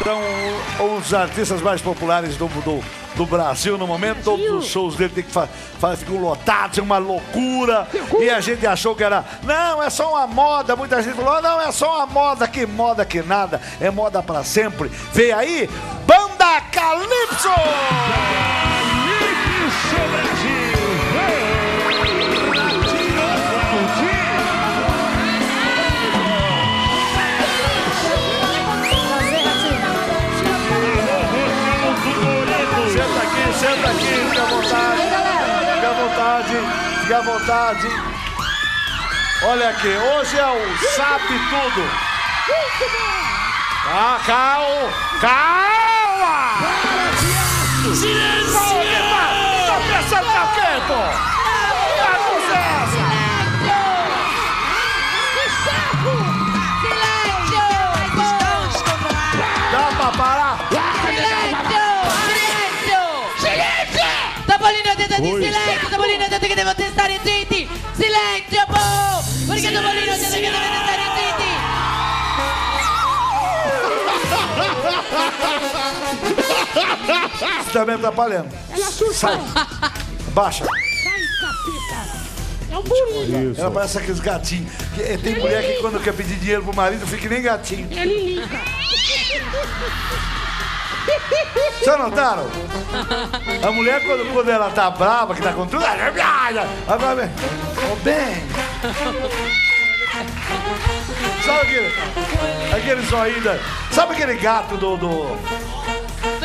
Então, os artistas mais populares do, do, do Brasil no momento, todos os shows dele tem que fa fa ficam lotados, é uma loucura. E a gente achou que era, não, é só uma moda. Muita gente falou, não, é só uma moda, que moda que nada, é moda pra sempre. Vem aí, Banda! Calypso aqui, fica à vontade. Fica à vontade, fica à vontade. Olha aqui, hoje é o Sabe Tudo. Ah, calma, calma! Silêncio! Tá pensando que o quê, pô? Che devo stare zitti! Silenzio, po! Perché Topolino tenta che deve stare zitti! Você tá me atrapalhando. Ela. Sai. Baixa. Sai, capeta. É um burinho. Ela parece aqueles gatinhos. Eh, Tem mulher que quando quer pedir dinheiro pro marido fica que nem gatinho. Ele liga. Vocês notaram? A mulher, quando, quando ela tá brava, que tá com tudo, ela vai ver. Ô, bem. Sabe aquele, aquele zoinho da- Sabe aquele gato do... do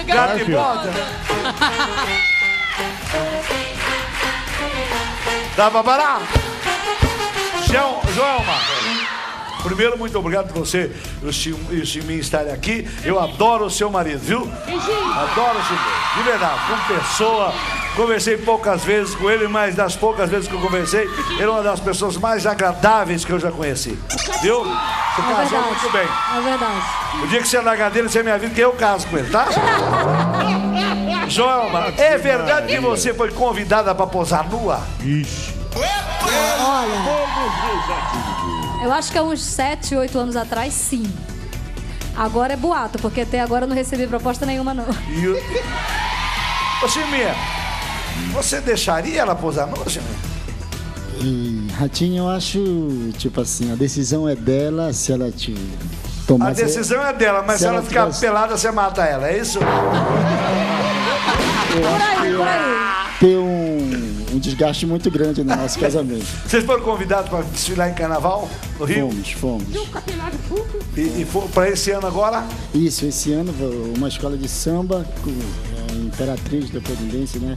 gato de bota? Dá pra parar? João, Joelma. Primeiro, muito obrigado por você e o Chim- o Chiminho estarem aqui. Eu adoro o seu marido, viu? Adoro o Chiminho. De verdade, como pessoa. Conversei poucas vezes com ele, mas das poucas vezes que eu conversei, ele é uma das pessoas mais agradáveis que eu já conheci. Viu? Você É casou verdade. muito bem. É verdade. O dia que você largar dele, você me avisa que eu caso com ele, tá? Joelma, é verdade que você foi convidada para posar nua? Olha, eu acho que há uns 7, 8 anos atrás, sim. Agora é boato, porque até agora eu não recebi proposta nenhuma, não. E o... Ô, Chiminha, você deixaria ela posar nua, Chiminha? E, Ratinho, eu acho, tipo assim, a decisão é dela, se ela te A tomar... decisão é dela, mas se ela ficar tivesse- pelada, você mata ela, é isso? Por aí, por aí. ter um, um desgaste muito grande no nosso casamento. Vocês foram convidados para desfilar em carnaval no Rio? Fomos, fomos. Capelado. E, e para esse ano agora? Isso, esse ano, uma escola de samba, com é, Imperatriz da Providência, né?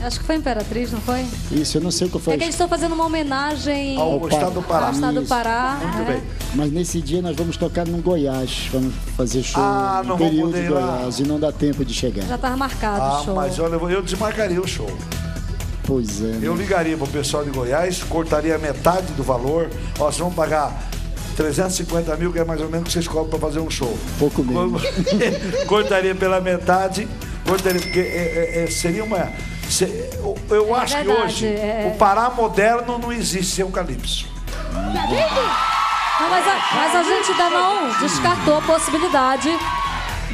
Acho que foi Imperatriz, não foi? Isso, eu não sei qual foi. É que eles estão fazendo uma homenagem Ao Ao estado do Pará. ao estado do. Pará. Muito né? bem. Mas nesse dia nós vamos tocar no Goiás. Vamos fazer show Ah, no período de ir lá. Goiás e não dá tempo de chegar. Já estava marcado Ah, o show. mas olha, eu desmarcaria o show. Pois é. né? Eu ligaria pro pessoal de Goiás, cortaria metade do valor. Ó, vocês vão pagar 350 mil, que é mais ou menos o que vocês cobram para fazer um show. Pouco menos. cortaria pela metade, cortaria, porque é- é- é- seria uma. se- eu- eu É acho que verdade, hoje é- o Pará moderno não existe sem o Calypso. Não, mas, a, mas a gente ainda não descartou a possibilidade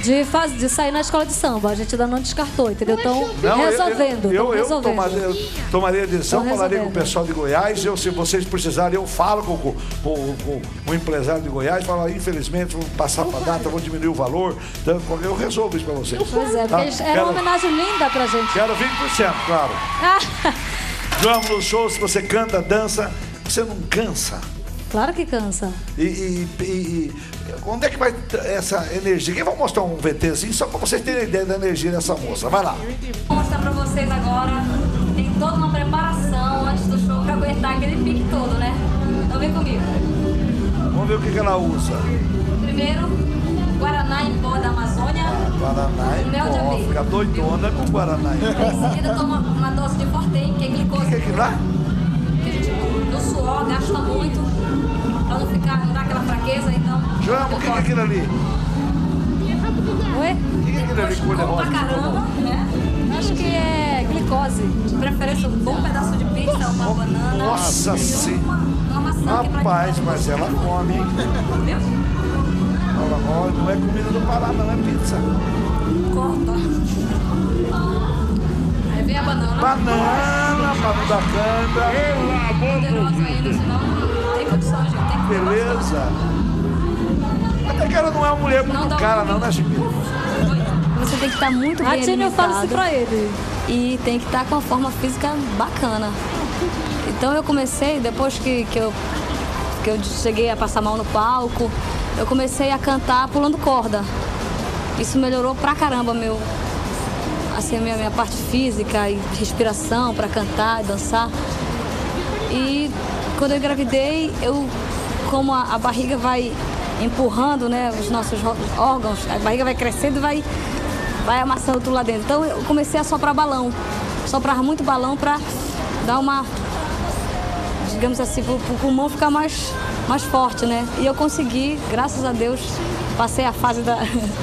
de, faz, de sair na escola de samba. A gente ainda não descartou, entendeu? Estão eu- resolvendo. Eu, tão eu, resolvendo. tomaria, eu tomaria decisão, Tão falaria com o pessoal de Goiás. Eu, se vocês precisarem, eu falo com, com, com- com o empresário de Goiás. Falo, infelizmente, vou passar para data, vou diminuir o valor. Então, eu resolvo isso para vocês. Pois é, porque Tá? era Quero- uma homenagem linda pra gente. Quero 20%, claro. Vamos no show, se você canta, dança, você não cansa. claro que cansa. E- e- e onde é que vai essa energia? Quem vai mostrar um VTzinho só para vocês terem ideia da energia dessa moça? Vai lá. Vou mostrar pra vocês agora. Tem toda uma preparação antes do show pra aguentar aquele pique todo, né? Então vem comigo. Vamos ver o que, que ela usa. Primeiro, Guaraná em pó da Amazônia. Guaraná e Mel de pó. abelha. Fica doidona com Guaraná e pó. Em seguida, toma uma dose de Fortem, que é O glicose. que é aquilo lá? Que a gente, no suor, gasta muito. Pra não ficar, não dar aquela fraqueza, então. Joelma, o que, é aquilo ali? Oi? O que, é aquilo ali, cor de Bom pra rosa? caramba, né? Acho que é glicose. De preferência, um bom pedaço de pizza, uma banana. Nossa Senhora. uma, uma maçã é Rapaz, mas ela come, hein? Entendeu? Ó, não é comida do Pará, não é pizza. Corta. Aí vem a banana. Banana, pano da canta. Poderosa ainda, senão não tem condição, gente. Beleza. Até que ela não é uma mulher Não muito um- cara, não, né, Chiquinho? Você tem que estar muito bem Ratinho, eu falo isso pra ele. e tem que estar com uma forma física bacana. Então eu comecei, depois que, que, eu, que eu cheguei a passar mal no palco, eu comecei a cantar pulando corda. Isso melhorou pra caramba meu, assim, a minha, minha parte física e respiração para cantar e dançar. E quando eu engravidei, eu, como a, a barriga vai empurrando né, os nossos órgãos, a barriga vai crescendo e vai, vai amassando tudo lá dentro. Então eu comecei a soprar balão. Soprava muito balão para dar uma, digamos assim, o pulmão ficar mais, mais forte, né? E eu consegui, graças a Deus, passei a fase da,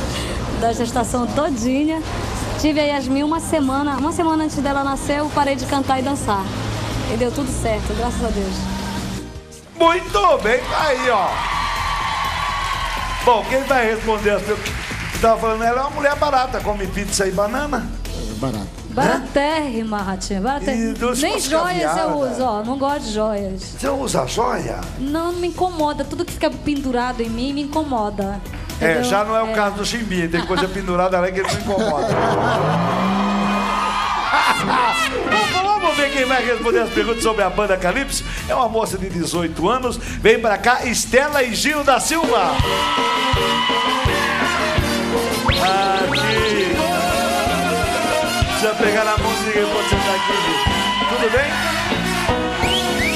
da gestação todinha. Tive a Yasmin uma semana, uma semana antes dela nascer, eu parei de cantar e dançar. E deu tudo certo, graças a Deus. Muito bem, tá aí, ó. Bom, quem vai responder as perguntas? Tava falando, ela é uma mulher barata, come pizza e banana. É barato. Baratérrima, Ratinho. E Baratérrima. Nem joias caviar, eu né? uso, ó. Não gosto de joias. Você usa joia? Não, não me incomoda. Tudo que fica pendurado em mim me incomoda. É, já não é o caso do Chimbi, tem coisa pendurada ali que ele não incomoda. Ver quem vai responder as perguntas sobre a banda Calypso. É uma moça de 18 anos. Vem pra cá, Estela e Gil da Silva. Aqui. Precisa pegar na mão de ninguém pode sentar aqui. Tudo bem?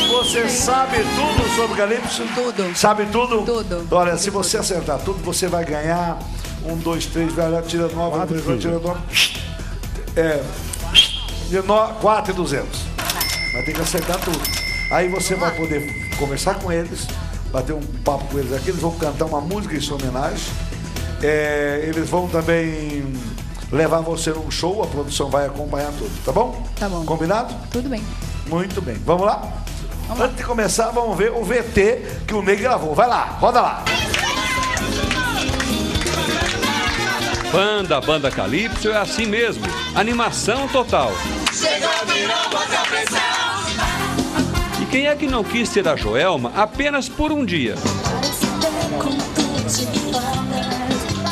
Você sabe tudo sobre Calypso? Tudo. Sabe tudo? Tudo. Olha, se você acertar tudo, você vai ganhar um, dois, três, vai lá, tira nove, um, dois, vai, tira nove. É. De no, quatro e duzentos. Vai ter que acertar tudo. Aí você vai poder conversar com eles, bater um papo com eles aqui, eles vão cantar uma música em sua homenagem. É, eles vão também levar você num show, a produção vai acompanhar tudo, tá bom? Tá bom. Combinado? Tudo bem. Muito bem. Vamos lá? Antes de começar, vamos ver o VT que o Ney gravou. Vai lá, roda lá. Banda, banda Calypso é assim mesmo. Animação total. E quem é que não quis ter a Joelma apenas por um dia?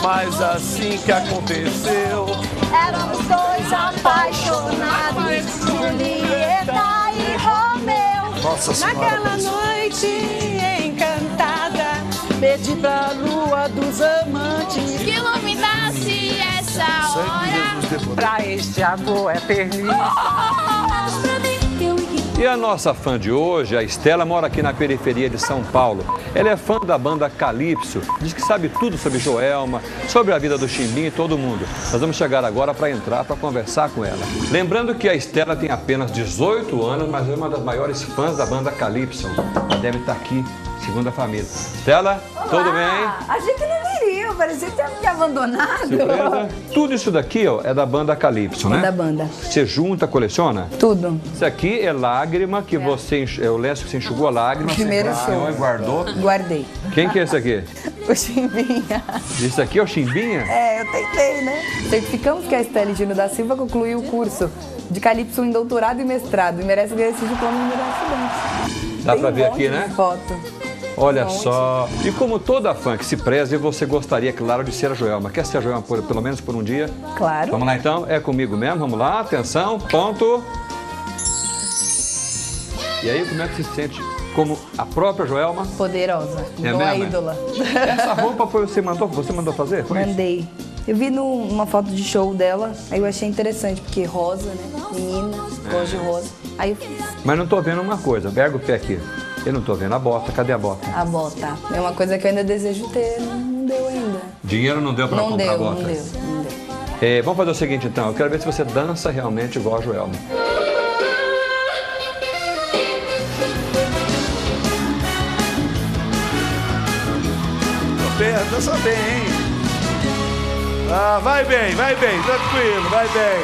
Mas assim que aconteceu, Éramos dois apaixonados, Julieta e Romeu. Nossa Senhora. Naquela noite encantada, pedi pra lua dos amantes Que Jesus depois. pra este amor eterno. E a nossa fã de hoje, a Estela, mora aqui na periferia de São Paulo. Ela é fã da banda Calypso, diz que sabe tudo sobre Joelma, sobre a vida do Chimbim e todo mundo. Nós vamos chegar agora para entrar para conversar com ela. Lembrando que a Estela tem apenas 18 anos, mas é uma das maiores fãs da banda Calypso. Ela deve estar aqui, segundo a família. Estela, tudo bem? Achei que não viria, parecia que tinha me abandonado. Surpresa? Tudo isso daqui ó, é da banda Calypso, né? É da banda. Você junta, coleciona? Tudo. Isso aqui é lágrima que você enx... é o lenço que você enxugou a lágrima. Primeiro você show. guardou e guardou. Guardei. Quem que é esse aqui? O Chimbinha. Isso aqui é o Chimbinha? É, eu tentei, né? Certificamos que a Estela Gino da Silva concluiu o curso de Calypso em doutorado e mestrado e merece ganhar esse diploma melhor estudante. Dá Tem pra um ver aqui, né? Foto. Olha só. E como toda fã que se preze, você gostaria, claro, de ser a Joelma. Quer ser a Joelma por, pelo menos por um dia? Claro. Vamos lá então? É comigo mesmo? Vamos lá, atenção, ponto. E aí, como é que se sente como a própria Joelma? Poderosa. É a mesmo? ídola. Essa roupa foi você mandou, você mandou fazer? Foi isso? Mandei. Eu vi num- numa foto de show dela, aí eu achei interessante, porque rosa, né? Menina, gosto de rosa. Aí eu fiz Mas não tô vendo uma coisa, pega o pé aqui. Eu não tô vendo a bota, cadê a bota? a bota. É uma coisa que eu ainda desejo ter, não não deu ainda. Dinheiro não deu pra Não comprar deu, a bota. não deu, não deu. É, vamos fazer o seguinte então, eu quero ver se você dança realmente igual a Joelma. Bem, dança bem, hein? Ah, vai bem, vai bem, tranquilo, vai bem.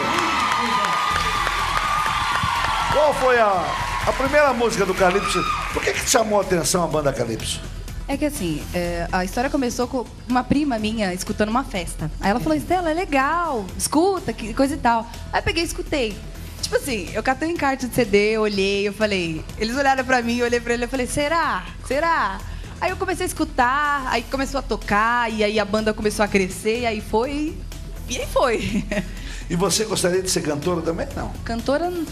Qual foi a, a primeira música do Calypso? Por que, que te chamou a atenção a banda Calypso? É que assim, é, a história começou com uma prima minha escutando uma festa. Aí ela falou, Estela, é legal, escuta, que coisa e tal. Aí eu peguei e escutei. Tipo assim, eu catei um encarte de CD, eu olhei, eu falei. Eles olharam pra mim, eu olhei pra ele e falei, será? Será? Aí eu comecei a escutar, aí começou a tocar, e aí a banda começou a crescer, e aí foi. E aí foi. E você gostaria de ser cantora também? Não. Cantora não,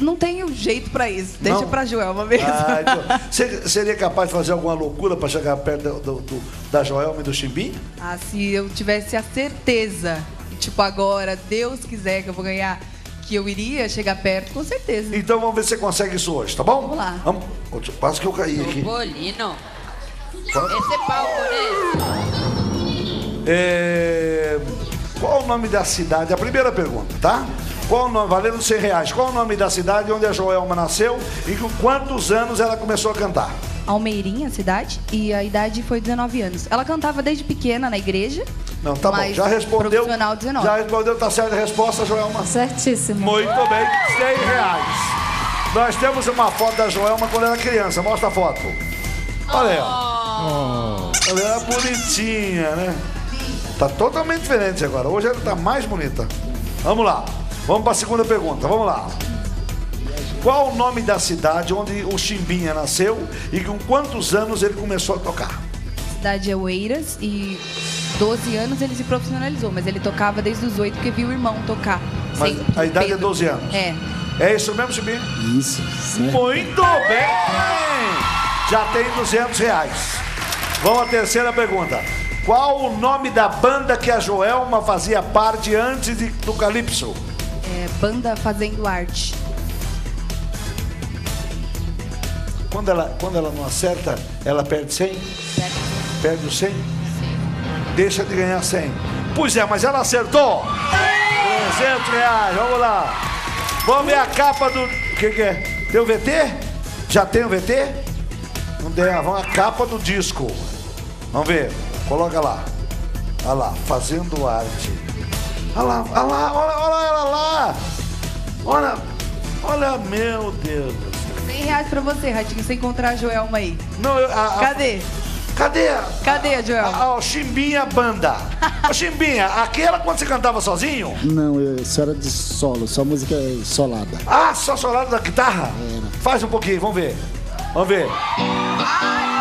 não tenho jeito pra isso. Deixa Não? pra Joelma mesmo. Ah, então, você seria capaz de fazer alguma loucura para chegar perto do, do- da Joelma e do Chimbim? Ah, se eu tivesse a certeza, que, tipo, agora, Deus quiser que eu vou ganhar, que eu iria chegar perto, com certeza. Então vamos ver se você consegue isso hoje, tá bom? Vamos lá. Vamos. Quase que eu caí aqui. Bolino. Esse palco, né? É, Qual o nome da cidade? A primeira pergunta, tá? Qual o nome, valendo 100 reais, qual o nome da cidade onde a Joelma nasceu e com quantos anos ela começou a cantar? Almeirinha, cidade, e a idade foi 19 anos. Ela cantava desde pequena na igreja. Não, tá bom, já respondeu. Profissional 19. Já respondeu, tá certa a resposta, Joelma? Certíssimo. Muito bem, 100 reais. Nós temos uma foto da Joelma quando era criança, mostra a foto. Olha aí, ó. Ela era bonitinha, né? Tá totalmente diferente agora. Hoje ela tá mais bonita. Vamos lá. Vamos para a segunda pergunta. Vamos lá. Qual o nome da cidade onde o Chimbinha nasceu e com quantos anos ele começou a tocar? Cidade é Oeiras e 12 anos ele se profissionalizou, mas ele tocava desde os 8 porque viu o irmão tocar. Mas sempre. a idade é Pedro. 12 anos. É. É isso mesmo, Chimbinha? Isso, certo. Muito bem! Já tem 200 reais. Vamos à terceira pergunta. Qual o nome da banda que a Joelma fazia parte antes de- do Calypso? É, banda Fazendo Arte. Quando ela, quando ela não acerta, ela perde 100? Perde o 100? Deixa de ganhar 100. Pois é, mas ela acertou! 300 reais, vamos lá. Vamos ver a capa do... O que, que é? Tem o VT? Já tem o VT? Não tem, ah, vamos a capa do disco. Vamos ver, coloca lá. Olha lá, fazendo arte. Olha lá, olha lá, olha, olha ela lá. Olha, olha, meu Deus. 100 reais pra você, Ratinho, você encontrar a Joelma aí. Não, eu- a- a- Cadê? Cadê? a- Cadê a Joelma? A, a, Chimbinha Banda. Ô, Chimbinha, aquela quando você cantava sozinho? Não, eu só era de solo, só música solada. Ah, só solado da guitarra? Faz um pouquinho, vamos ver. Vamos ver. Daqui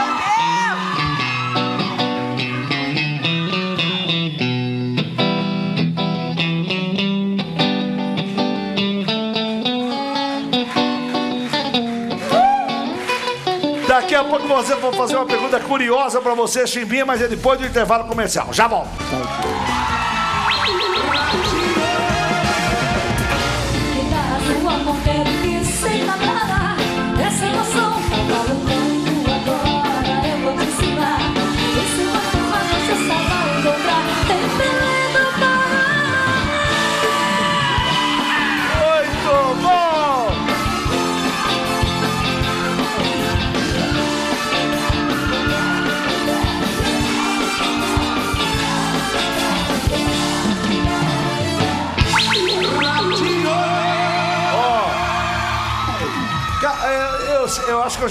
a pouco você vou fazer uma pergunta curiosa pra você, Chimbinha, mas é depois do intervalo comercial. Já volto. Cuidado,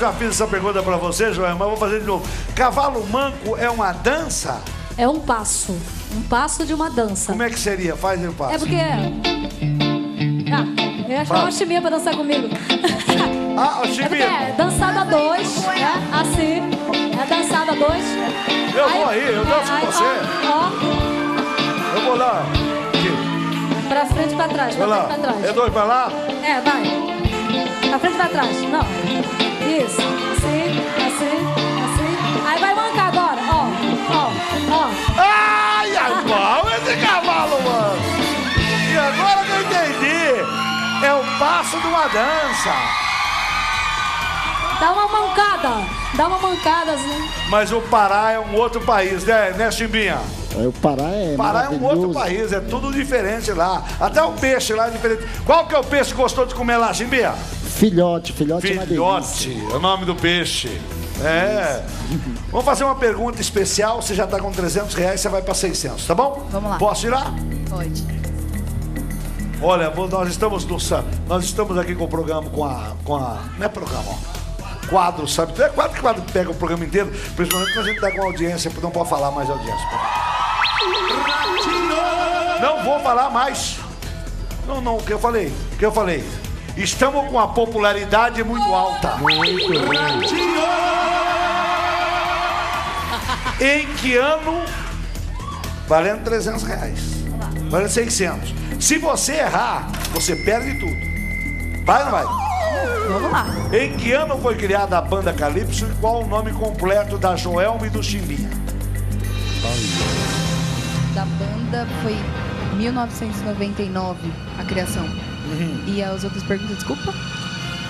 já fiz essa pergunta pra você, Joel, mas vou fazer de novo. Cavalo manco é uma dança? É um passo. Um passo de uma dança. Como é que seria? Faz o passo. É porque. Ah, eu ia chamar Vai. o Chiminha pra dançar comigo. Ah, o É é dançada dois, né? Assim. É dançada dois. Eu vou aí, eu danço aí, com você. Ó, Eu vou lá. Aqui. ó, pra frente e pra trás, pra Vai lá. frente e pra trás. É dois pra lá? É, vai. Pra frente e pra trás. Não. Isso. Assim, assim, assim. Aí vai mancar agora. Ó, ó, ó. Ai, ai, mal esse cavalo, mano. E agora que eu entendi. É o passo de uma dança. Dá uma mancada. Dá uma mancada assim. Mas o Pará é um outro país, né, né Chimbinha? Aí o Pará é Pará é um outro país, é tudo diferente lá. Até o peixe lá é diferente. Qual que é o peixe que gostou de comer lá, Chimbinha? Filhote, filhote, é Filhote, é o nome do peixe. É. Vamos fazer uma pergunta especial. Você já tá com 300 reais, você vai para 600, tá bom? Vamos lá. Posso tirar? Pode. Olha, nós estamos no sa- nós estamos aqui com o programa com a com a não é programa, ó. quadros, sabe? É quadro que quadro pega o programa inteiro, principalmente quando a gente tá com audiência, não pode falar mais audiência. Não vou falar mais. Não, não, o que eu falei? O que eu falei? Estamos com a popularidade muito alta. Em que ano? Valendo 300 reais. Valendo 600. Se você errar, você perde tudo. Vai ou não vai? Vamos lá. Em que ano foi criada a banda Calypso e qual o nome completo da Joelma e do Chimbinha? Da banda foi 1999 a criação. E as outras perguntas, desculpa?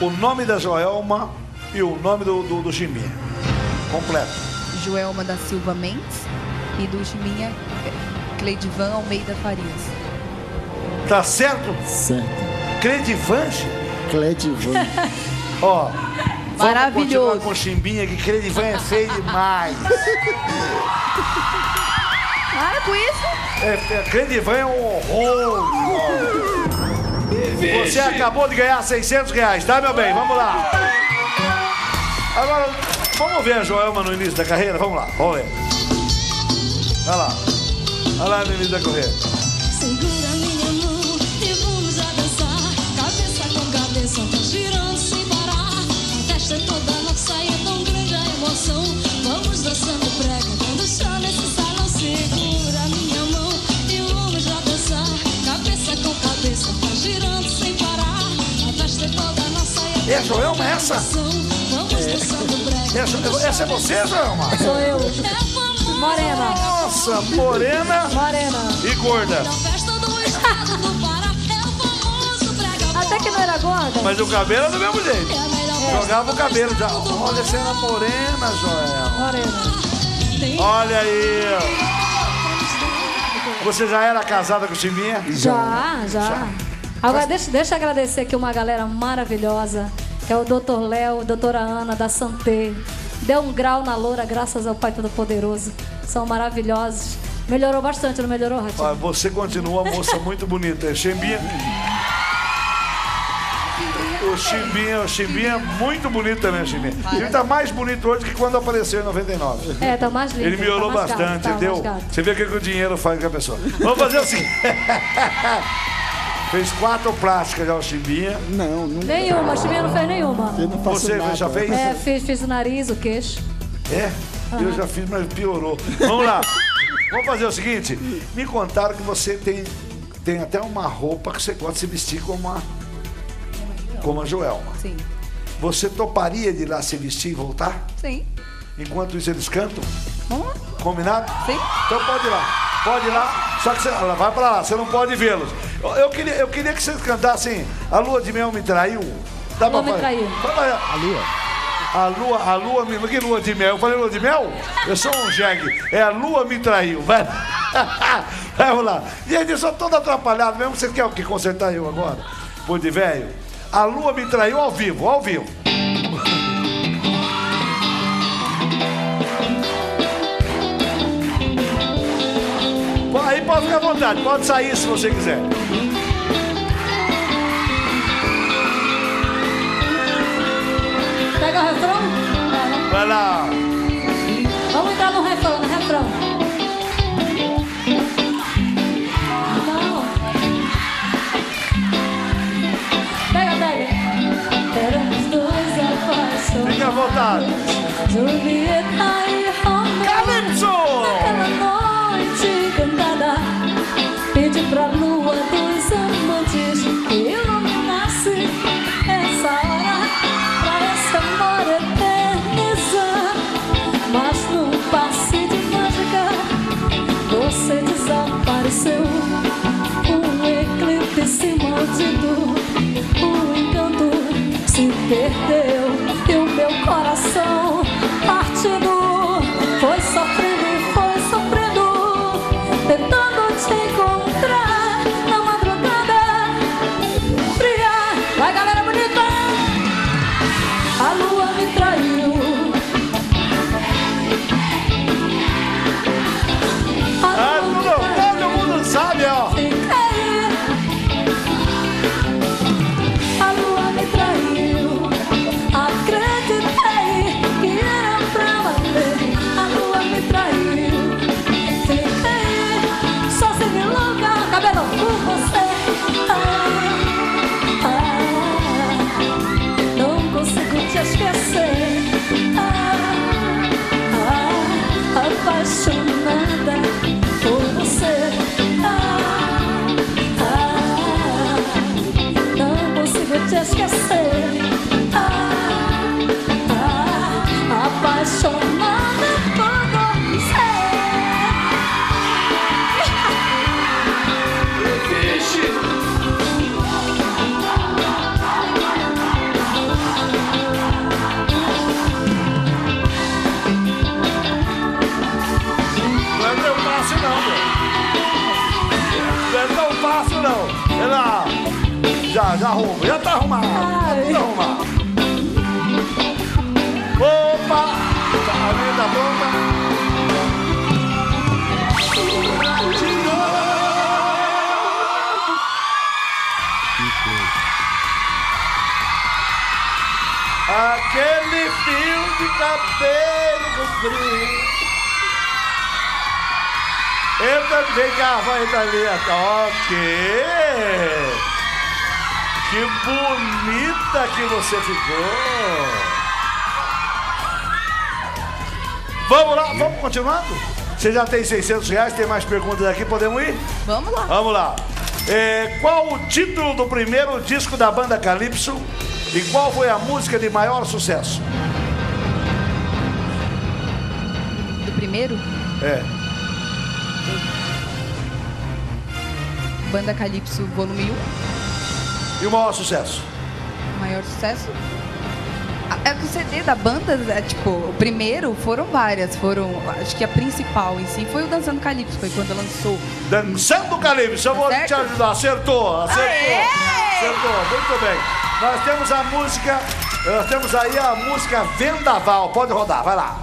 O nome da Joelma e o nome do, do, do Chimbinha. Completo. Joelma da Silva Mendes e do Chiminha é, Cleidivan Almeida Farias. Tá certo? Certo. Credivange? Cledivan. Ó. Maravilhoso. Vamos com o Chimbinha, que Credivan é feio demais. Para com isso! É, é, Credivan é um horror. Você acabou de ganhar 600 reais, tá, meu bem? Vamos lá. Agora, vamos ver a Joelma no início da carreira? Vamos lá, vamos ver. Olha lá. Olha lá no início da carreira. Segura minha mão e vamos a dançar. Cabeça com cabeça, tá girando sem parar. A festa é toda nossa e é tão grande a emoção. Vamos dançando prega, dando chão nesse salão. Segura girando sem parar. É toda nossa É a Joelma essa? É a Jo- Essa é você, Joelma? Sou eu. Morena. Nossa, morena Morena. e gorda. É. Até que não era gorda. Mas o cabelo é do mesmo jeito. É Jogava o cabelo já. Olha, você era morena, Joelma. Morena. Olha aí. Você já era casada com o Chimbinha? Já, já. Agora, deixa, deixa eu agradecer aqui uma galera maravilhosa, que é o Dr. Léo, doutora Ana, da Santé. Deu um grau na loura, graças ao Pai Todo-Poderoso. São maravilhosos. Melhorou bastante, não melhorou, Ratinho? Olha, você continua moça muito bonita. Chimbinha. O Chimbinha, o Chimbinha é muito bonito também, o Chimbinha. Ele tá mais bonito hoje que quando apareceu em 99. É, tá mais lindo. Ele melhorou tá mais gato, bastante, tá entendeu? Você vê o que, que o dinheiro faz com a pessoa. Vamos fazer assim. Fez quatro plásticas já o Chimbinha. Não, não. Nenhuma, Chiminha não fez nenhuma. Eu não faço Você nada. já fez? É, fiz, fiz o nariz, o queixo. É? Eu já fiz, mas piorou. Vamos lá. Vamos fazer o seguinte. Me contaram que você tem, tem até uma roupa que você gosta de se vestir como a, como a Joelma. Sim. Você toparia de ir lá se vestir e voltar? Sim. Enquanto isso eles cantam? Vamos lá. Combinado? Sim. Então pode ir lá. Pode ir lá. Só que você ela vai pra lá, você não pode vê-los. Eu, eu queria, eu queria que vocês cantassem A Lua de Mel me traiu. Dá Lua pra me traiu. A lua. A lua, a lua me. Que lua de mel? Eu falei lua de mel? Eu sou um jegue. É a lua me traiu. Vai. Vamos lá. Gente, eu sou todo atrapalhado mesmo. Você quer o que? Consertar eu agora? Pô de velho? A lua me traiu ao vivo, ao vivo. Aí pode ficar à vontade, pode sair se você quiser. Pega o refrão? Vai lá. Vamos entrar no refrão, no refrão. Não. Pega, pega. Éramos dois apaixonados. Fique à vontade. Maldito, o encanto se perdeu fácil não. Lá. Já, já arruma. Já tá arrumado. Tudo arrumado. Opa! A minha tá pronta. Aquele fio de cabelo comprido. Entra, vem cá, vai dali. Ok. Que bonita que você ficou. Vamos lá, vamos continuando? Você já tem 600 reais, tem mais perguntas aqui, podemos ir? Vamos lá. Vamos lá. É, qual o título do primeiro disco da banda Calypso e qual foi a música de maior sucesso? Do primeiro, É. Banda Calypso, volume 1. E o maior sucesso? Maior sucesso? Ah, É que o CD da banda, é, tipo, o primeiro foram várias. Foram. Acho que a principal em si foi o Dançando Calypso, foi quando lançou. Dançando Calypso, eu vou Tá certo? te ajudar. Acertou, acertou. Aê! Acertou, muito bem. Nós temos a música, nós temos aí a música Vendaval. Pode rodar, vai lá.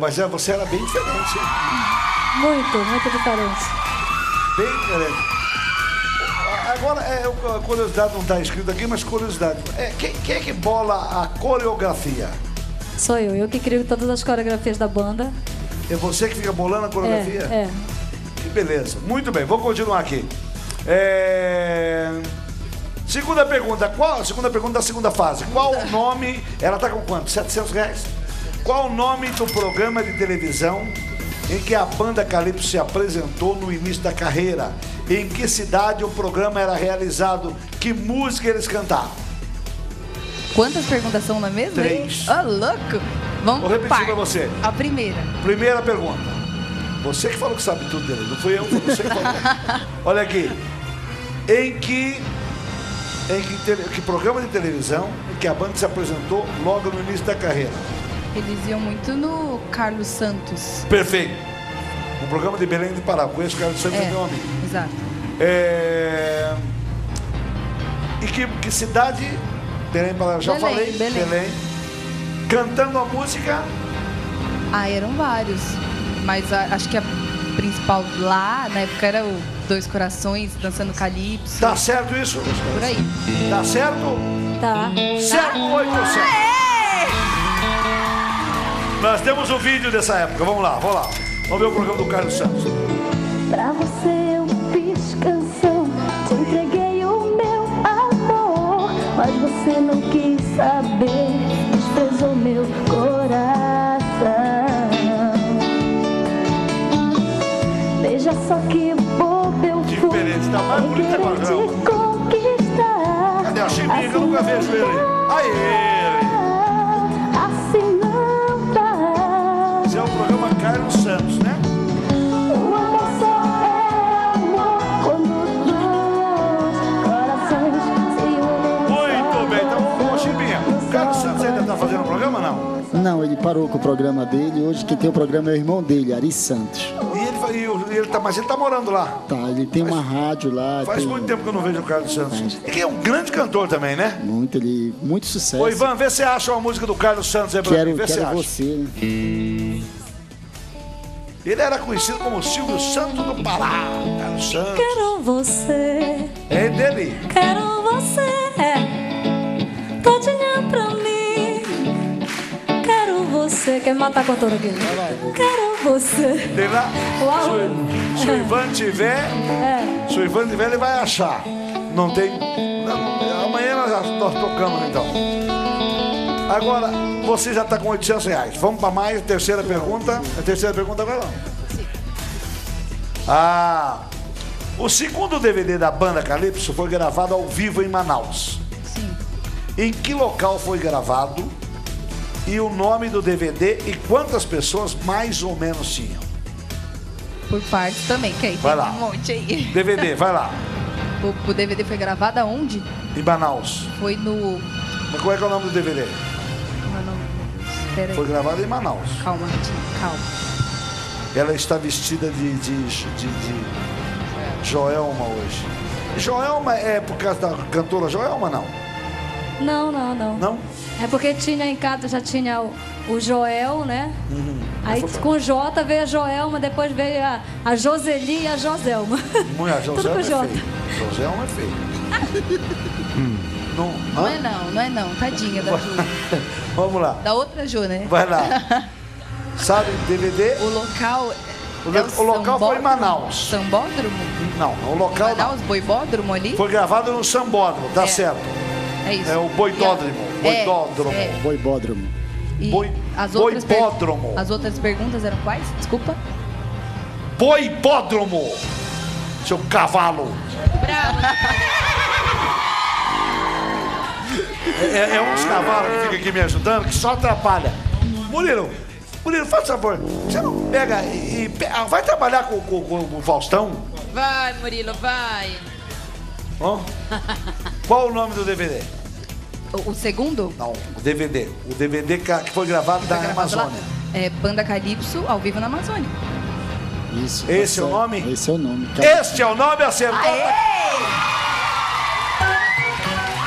Mas é, você era bem diferente, hein? Muito, muito diferente. Bem diferente. Agora, é, a curiosidade não está escrito aqui, mas curiosidade. É, quem, quem é que bola a coreografia? Sou eu, eu que crio todas as coreografias da banda. É você que fica bolando a coreografia? É, é. Que beleza. Muito bem, vamos continuar aqui. É, Segunda pergunta. Qual... Segunda pergunta da segunda fase. Qual o nome... Ela tá com quanto? 700 reais? Qual o nome do programa de televisão em que a banda Calypso se apresentou no início da carreira? Em que cidade o programa era realizado? Que música eles cantavam? Quantas perguntas são na mesma? Três. Ô, louco! Vamos Vou repetir parte. pra você. A primeira. Primeira pergunta. Você que falou que sabe tudo dele, não fui eu, foi você que falou. Olha aqui. Em que, em que, que programa de televisão em que a banda se apresentou logo no início da carreira? Eles iam muito no Carlos Santos. Perfeito. Um programa de Belém de Pará. Conheço o cara do Santos É, é. meu amigo. exato. É... E que, que cidade? Belém, Pará, já Belém, falei. Belém. Cantando a música. Ah, eram vários. Mas a- acho que a principal lá, na época, era o Dois Corações, Dançando Calypso. Tá certo isso? Por aí. Tá certo? Tá. Certo, oito, certo. Nós temos o vídeo dessa época. Vamos lá, vamos lá. Vamos ver o programa do Carlos Santos. Pra você eu fiz canção, te entreguei o meu amor, mas você não quis saber, desprezou meu coração. Veja só que bobo eu fui, Diferente, tá mais querer agora, te conquistar. Cadê a Chimbinha? Eu nunca vejo ele. Aí fazendo o programa não? Não, ele parou com o programa dele. Hoje quem tem o programa é o irmão dele, Ari Santos. E ele, ele tá, mas ele tá morando lá. Tá, ele tem uma rádio lá. Faz tem muito tempo que eu não vejo o Carlos Santos. E que é um grande cantor também, né? Muito, ele, muito sucesso. Ô Ivan, vê se acha uma música do Carlos Santos aí pra Quero, mim. Vê se quero acha. você, né? Ele era conhecido como Silvio Santos do Pará. Carlos Santos. Quero você, É dele. quero quer me matar com a cantora aqui? Quero você. Tem lá. Uau. Se, o- se o Ivan tiver, É. se o Ivan tiver, ele vai achar. Não tem. não, amanhã nós, nós tocamos então. Agora, você já está com 800 reais. Vamos para mais, terceira pergunta. A terceira pergunta agora não. Ah, O segundo DVD da banda Calypso foi gravado ao vivo em Manaus. Sim. Em que local foi gravado? E o nome do DVD e quantas pessoas mais ou menos tinham? Por partes também, que aí Vai tem lá. um monte aí. DVD, vai lá. O, o DVD foi gravado aonde? Em Manaus. Foi no. Mas qual é, que é o nome do DVD? Como o nome? Espera aí. Foi gravado em Manaus. Calma, calma. Ela está vestida de, de, de, de Joelma hoje. Joelma é por causa da cantora Joelma, não? Não, não, não. Não? É porque tinha em casa, já tinha o, o Joel, né? Uhum. Aí com J veio a Joelma, depois veio a, a Joseli e a Joselma. Mulher, Tudo Joselma com é J. feio. Joselma é feio. não, Não hã? é não, não é não. Tadinha da Ju. Vamos lá. Da outra Ju, né? Vai lá. Sabe, DVD? O local. O, é lo- o local foi em? Manaus. Sambódromo? Não, o local não. Manaus, boibódromo ali? Foi gravado no Sambódromo, tá É. certo. É isso. É o boidódromo. É, Boidódromo. é. Boibódromo. E Boi- as outras boibódromo. As outras perguntas eram quais? Desculpa. Boibódromo. Seu cavalo. É, é uns cavalos que fica aqui me ajudando que só atrapalha. Murilo, Murilo, faz favor. Você não pega e. e ah, vai trabalhar com, com- com o Faustão? Vai, Murilo, vai. Ó. Qual o nome do DVD? O, o segundo? Não, o DVD. O DVD que foi gravado Foi da gravado lá? Amazônia. É Banda Calypso, ao vivo na Amazônia. Isso. tá Esse é o certo. nome? Esse é o nome. Este é o nome, acertou.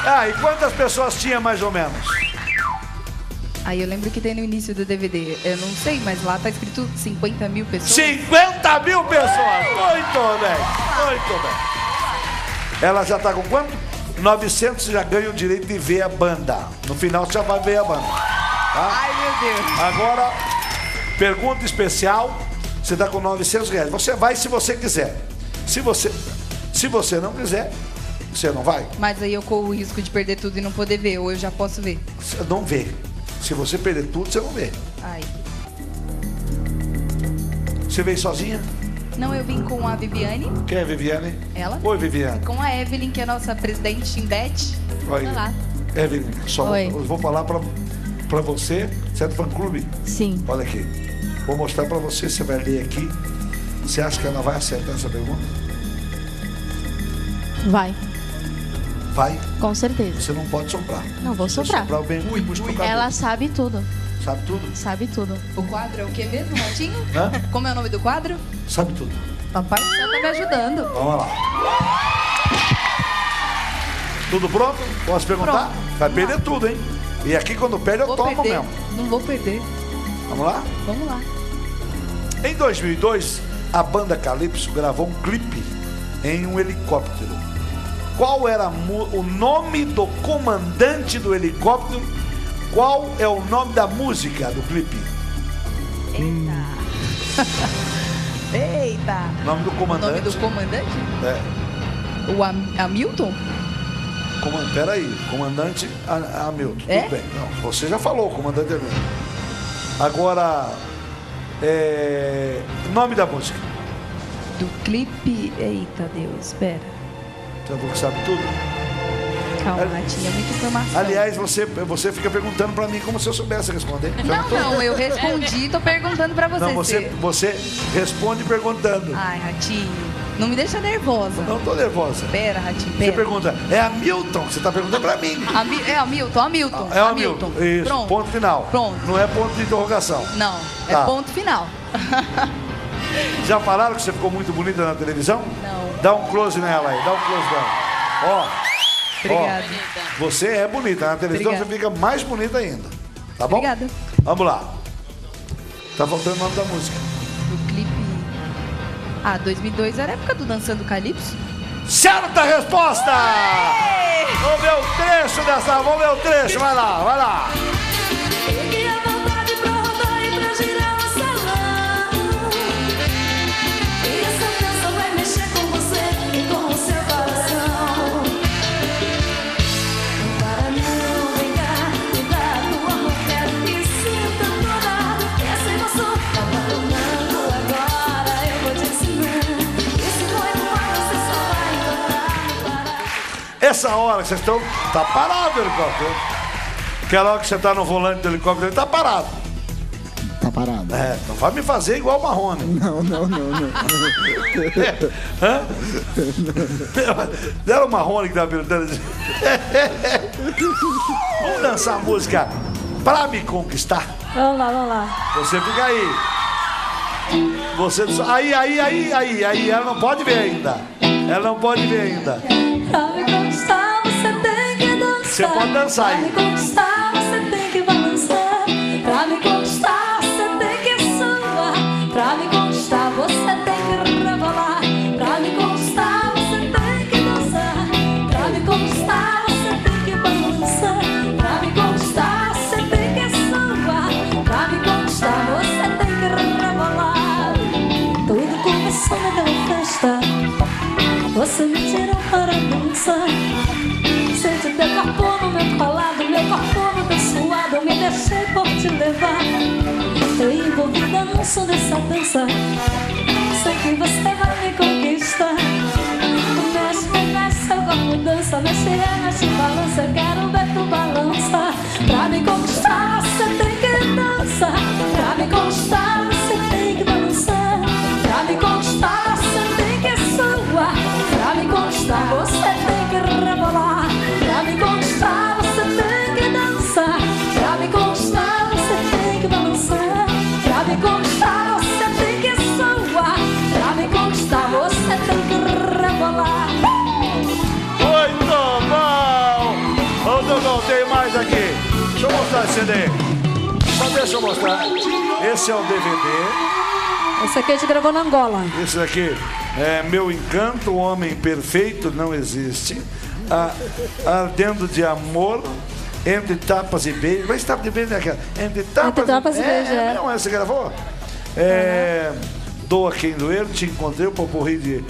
Ah, e quantas pessoas tinha mais ou menos? Aí eu lembro que tem no início do DVD. Eu não sei, mas lá tá escrito 50 mil pessoas. 50 mil pessoas! Muito bem, muito bem. Ela já tá com quanto? 900 já ganha o direito de ver a banda. No final você já vai ver a banda. Tá? Ai, meu Deus. Agora, pergunta especial. Você tá com 900 reais. Você vai se você quiser. Se você, se você não quiser, você não vai. Mas aí eu corro o risco de perder tudo e não poder ver, ou eu já posso ver. Você não vê. Se você perder tudo, você não vê. Ai. Você veio sozinha? Não, eu vim com a Viviane, Quem é Viviane? ela. Oi, Viviane. Com a Evelyn, que é a nossa presidente Indete. Oi. Olá. Evelyn, só Oi. eu vou falar pra, pra você. Você é do fã clube? Sim. Olha aqui. Vou mostrar pra você, você vai ler aqui. Você acha que ela vai acertar essa pergunta? Vai, Vai. com certeza. Você não pode soprar. Não, vou soprar. soprar o bem pro cabelo. Ela sabe tudo. Sabe tudo? Sabe tudo. O quadro é o que mesmo, Ratinho? Hã? Como é o nome do quadro? Sabe tudo. Papai do céu tá me ajudando. Vamos lá. Tudo pronto? Posso perguntar? Pronto. Vai perder tudo, hein? E aqui quando perde eu Vou tomo perder. mesmo. Não vou perder. Vamos lá? Vamos lá. Em 2002, a banda Calypso gravou um clipe em um helicóptero. Qual era o nome do comandante do helicóptero? Qual é o nome da música do clipe? Eita! Nome do O comandante? nome do comandante? É. O Ham- Hamilton? Coman... Peraí, comandante Hamilton. É? Tudo bem. Não, você já falou, comandante Hamilton. Agora, é... nome da música. Do clipe. Eita Deus, espera. Você falou que sabe tudo? Calma, Ratinho, é muita informação. Aliás, você, você fica perguntando pra mim como se eu soubesse responder. Não, não, eu respondi, tô perguntando pra você. Não, você, você responde perguntando. Ai, Ratinho, não me deixa nervosa. Não tô nervosa. Pera, Ratinho, Você pera. pergunta, é Hamilton? Você tá perguntando pra mim. Ami- é Hamilton, Hamilton. É o Hamilton. Isso, Pronto. ponto final. Pronto. Não é ponto de interrogação. Não, é Tá. ponto final. Já falaram que você ficou muito bonita na televisão? Não. Dá um close nela aí, dá um close nela. Ó. Obrigada. ó, você é bonita. Na televisão Obrigada. você fica mais bonita ainda. Tá bom? Obrigada. Vamos lá. Tá faltando o nome da música. Do clipe. Ah, 2002 era a época do Dançando Calypso? Certa resposta! Vamos ver o trecho dessa, vamos ver o trecho, vai lá, vai lá. Essa hora que vocês estão. Tá parado o helicóptero. Aquela hora que você tá no volante do helicóptero, ele tá parado. Tá parado. É, não vai me fazer igual o Marrone. Não, não, não, não. Hã? Não era o Marrone que tava perguntando. Vamos dançar a música Pra Me Conquistar. Vamos lá, vamos lá. Você fica aí. Você. Aí, aí, aí, aí, aí. Ela não pode ver ainda. Ela não pode ver ainda. Você pode dançar Pra aí. me conquistar, você tem que balançar. Pra me conquistar, você tem que sambar. Pra me conquistar, você tem que rebolar. Pra me conquistar, você tem que dançar. Pra me conquistar, você tem que balançar. Pra me conquistar, você tem que sambar. Pra me conquistar, você tem que rebolar. Tudo começou naquela festa. Você me tirou para dançar. Deixei por te levar. Tô envolvida no som dessa dança. Sei que você vai me conquistar. Mexe, mexe, seu corpo dança. Mexe, mexe, balança. Eu quero ver tu balança. Pra me conquistar, você tem que dançar. Pra me Esse CD. Deixa eu mostrar. Esse é o DVD. Esse aqui a gente gravou na Angola. Esse daqui é Meu Encanto, o Homem Perfeito Não Existe. Ah, ardendo de amor, entre tapas e beijos. Mas tapa de beijo é aquela. Entre tapas, Entre tapas e beijos, é. é. Não, essa você gravou? É. Doa quem doer, te encontrei o poporri de.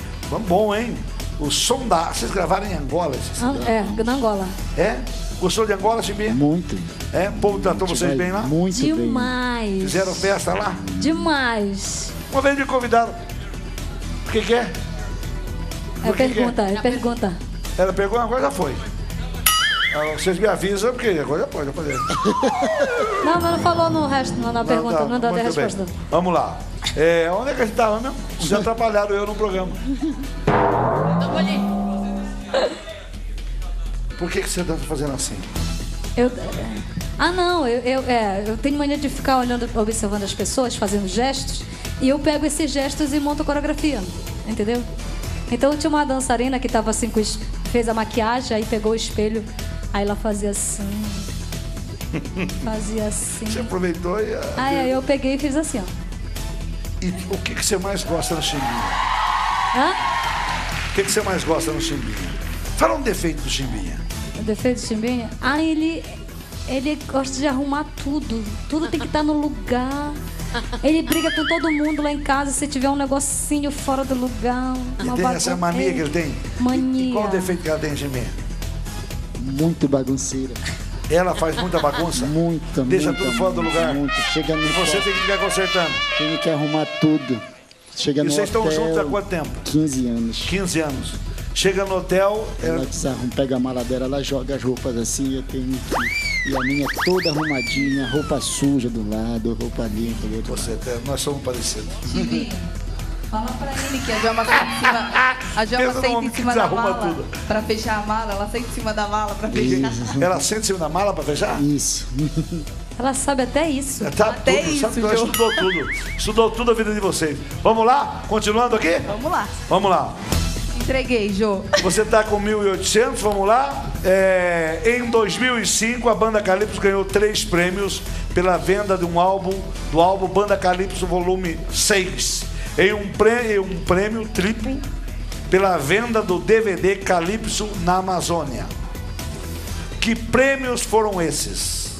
Bom, hein? O som da. Vocês gravaram em Angola Ah, É, na Angola. É? Gostou de Angola, Chimbinha? Muito. É? O povo tratou vocês bem lá? Muito bem. Demais. Fizeram festa lá? Demais. Uma vez me convidaram. O que, que é? É que que é? pergunta, é pergunta. Ela pegou uma coisa, foi. Vocês me avisam, porque agora já pode já fazer. Não, mas não falou no resto, não, na pergunta, tá, não deu a muito bem. resposta. Vamos lá. É, onde é que a gente tava mesmo? Já atrapalharam eu no programa. Por que, que você tá fazendo assim? Eu, ah, não, eu, eu, é, eu tenho mania de ficar olhando, observando as pessoas, fazendo gestos, e eu pego esses gestos e monto a coreografia, entendeu? Então tinha uma dançarina que tava assim, fez a maquiagem, aí pegou o espelho, aí ela fazia assim, fazia assim. Você aproveitou e. Aí, aí eu peguei e fiz assim, ó. E o que, que você mais gosta no Chimbinha? Hã? O que, que você mais gosta no Chimbinha? Fala um defeito do Chimbinha. O defeito do Chimbinha? Ah, ele, ele gosta de arrumar tudo. Tudo tem que estar no lugar. Ele briga com todo mundo lá em casa se tiver um negocinho fora do lugar. Ele tem essa bagun- mania é, que ele tem? Mania. Qual o defeito que ela tem, Chimbinha? Muito bagunceira. Ela faz muita bagunça? Muita, Deixa muita, tudo fora do lugar? Muito. Chega no E você tem que ficar consertando. Tem que arrumar tudo. Chega E no vocês estão hotel, juntos há quanto tempo? 15 anos. 15 anos. Chega no hotel, ela Ela desarruma, pega a mala dela, ela joga as roupas assim, eu tenho que. E a minha é toda arrumadinha, roupa suja do lado, roupa limpa do outro Você, é, nós somos parecidos. Fala pra ele que a Joelma senta em cima. A Joelma senta em que cima da mala tudo. pra fechar a mala. Ela senta em cima da mala pra fechar. Ela sente em cima da mala pra fechar? Isso. Ela sabe até isso. Tá Até tudo, isso, sabe que ela estudou tudo. Estudou tudo a vida de vocês. Vamos lá? Continuando aqui? Vamos lá. Vamos lá. Entreguei, Jô. Você tá com 1.800, vamos lá. É, em 2005, a Banda Calypso ganhou três prêmios pela venda de um álbum, do álbum Banda Calypso Volume 6. Em um prêmio, um prêmio triplo pela venda do DVD Calypso na Amazônia. Que prêmios foram esses?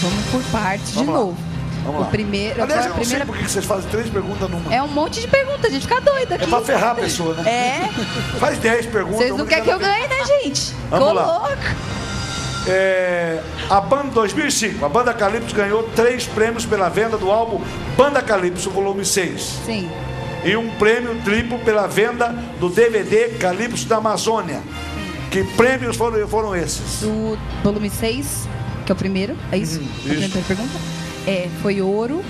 Vamos por partes de lá. novo. Vamos o lá. primeiro. Aliás, a eu não sei primeira por que vocês fazem três perguntas numa. É um monte de perguntas, a gente fica doida aqui. É pra ferrar a pessoa, né? É. Faz 10 perguntas. Vocês não querem que eu ganhe, né, gente? Vamos lá. Coloca. É, a banda 2005, a Banda Calypso ganhou três prêmios pela venda do álbum Banda Calypso Volume 6 Sim. e um prêmio triplo pela venda do DVD Calypso da Amazônia. Que prêmios foram, foram esses? Do volume 6, que é o primeiro, é isso? A isso. primeira pergunta? É, foi ouro,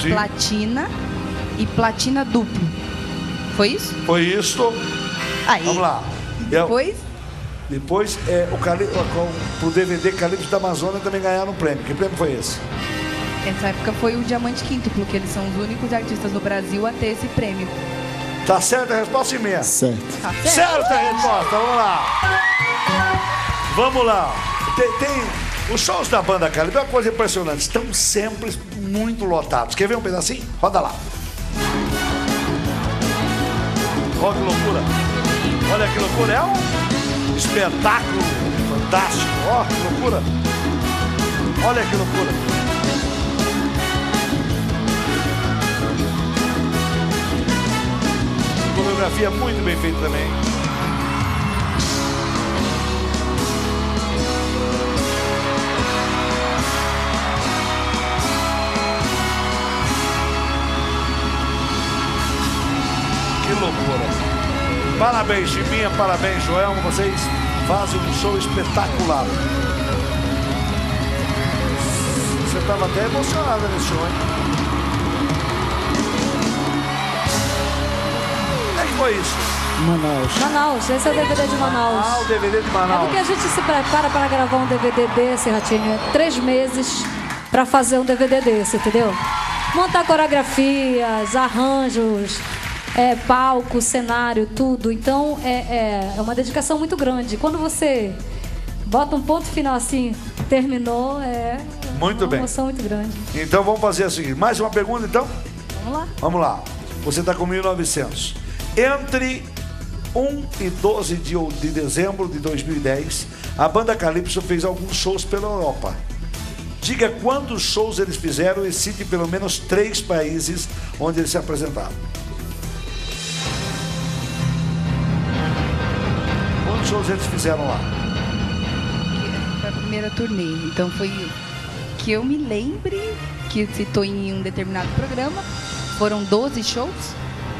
Sim. platina e platina duplo. Foi isso? Foi isso. Aí. Vamos lá. Eu- Depois, Depois, é, o Cali, o, o DVD Calypso da Amazônia também ganharam um prêmio. Que prêmio foi esse? essa época foi o Diamante Quíntuplo, que eles são os únicos artistas do Brasil a ter esse prêmio. Tá certa a resposta, Imensa? Certo. Tá Certa a resposta, vamos lá. Vamos lá. Tem, tem- os shows da banda Calibre é uma coisa impressionante. Estão sempre muito lotados. Quer ver um pedacinho? Roda lá. Olha que loucura. Olha que loucura. É um espetáculo fantástico. Ó, que loucura. Olha que loucura. Coreografia muito bem feita também. Loucura. Parabéns, Chiminha, parabéns, Joel. Vocês fazem um show espetacular. Você estava até emocionada nesse show, hein? Como é que foi isso? Manaus. Manaus, esse é o DVD de Manaus. Ah, o DVD de É Manaus. porque a gente se prepara para gravar um DVD desse, Ratinho, é três meses para fazer um DVD desse, entendeu? Montar coreografias, arranjos, é, palco, cenário, tudo. Então é, é, é uma dedicação muito grande. Quando você bota um ponto final assim, terminou, é Muito uma bem. emoção muito grande. Então vamos fazer o seguinte: mais uma pergunta então? Vamos lá. Vamos lá. Você está com 1.900. Entre 1 e 12 de, de dezembro de 2010, a banda Calypso fez alguns shows pela Europa. Diga quantos shows eles fizeram e cite pelo menos três países onde eles se apresentaram. Shows eles fizeram lá? Foi a primeira turnê. Então foi que eu me lembre, que citou em um determinado programa. Foram 12 shows.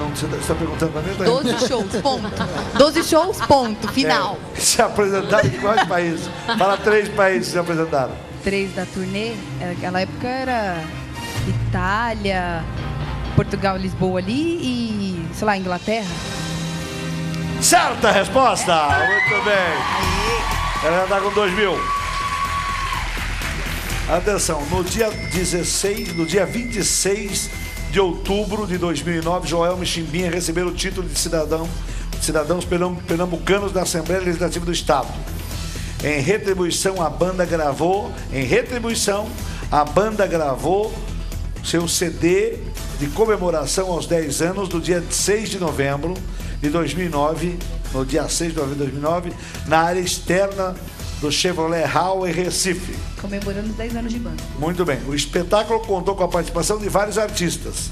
Não, você está perguntando para mim? Tá? 12 shows, ponto. 12 shows, ponto. Final. É, se apresentaram em quais países? Fala três países se apresentaram. Três da turnê. é, Naquela época era Itália, Portugal, Lisboa ali e, sei lá, Inglaterra. Certa resposta! Muito bem. Ela já está com 2 mil. Atenção, no dia 16, no dia 26 de outubro de 2009, Joel Michimbinha recebeu o título de cidadão, cidadãos pernam- pernambucanos da Assembleia Legislativa do Estado. Em retribuição, a banda gravou, em retribuição, a banda gravou seu CD de comemoração aos 10 anos do dia 6 de novembro de 2009, no dia 6 de novembro de 2009, na área externa do Chevrolet Hall em Recife. Comemorando os 10 anos de banda. Muito bem. O espetáculo contou com a participação de vários artistas.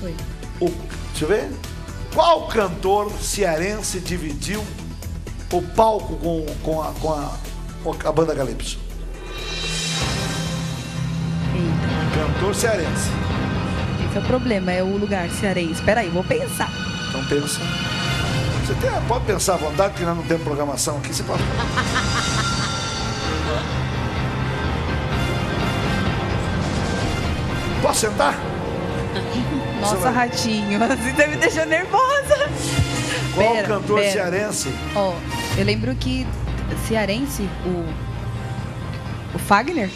Foi. O, deixa eu ver. Qual cantor cearense dividiu o palco com, com, a, com, a, com a banda Calypso? Cantor cearense. Esse é o problema, é o lugar cearense. Espera aí, vou pensar. Pensa. Você tem- pode pensar à vontade, que nós não temos programação aqui. Você pode. Posso sentar? Nossa, vai- ratinho, você tá me deixando nervosa. Qual Pera, cantor pera. cearense? Ó, eu lembro que cearense, o. O Fagner?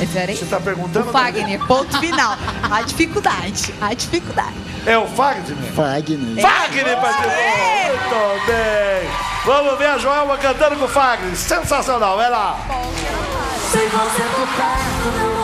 É? Você está perguntando? O Fagner, ponto final. A dificuldade, a dificuldade. É o Fagner? Fagner. Fagner participou! Muito bem! Vamos ver a Joelma cantando com o Fagner. Sensacional, vai lá! Sem você por perto, meu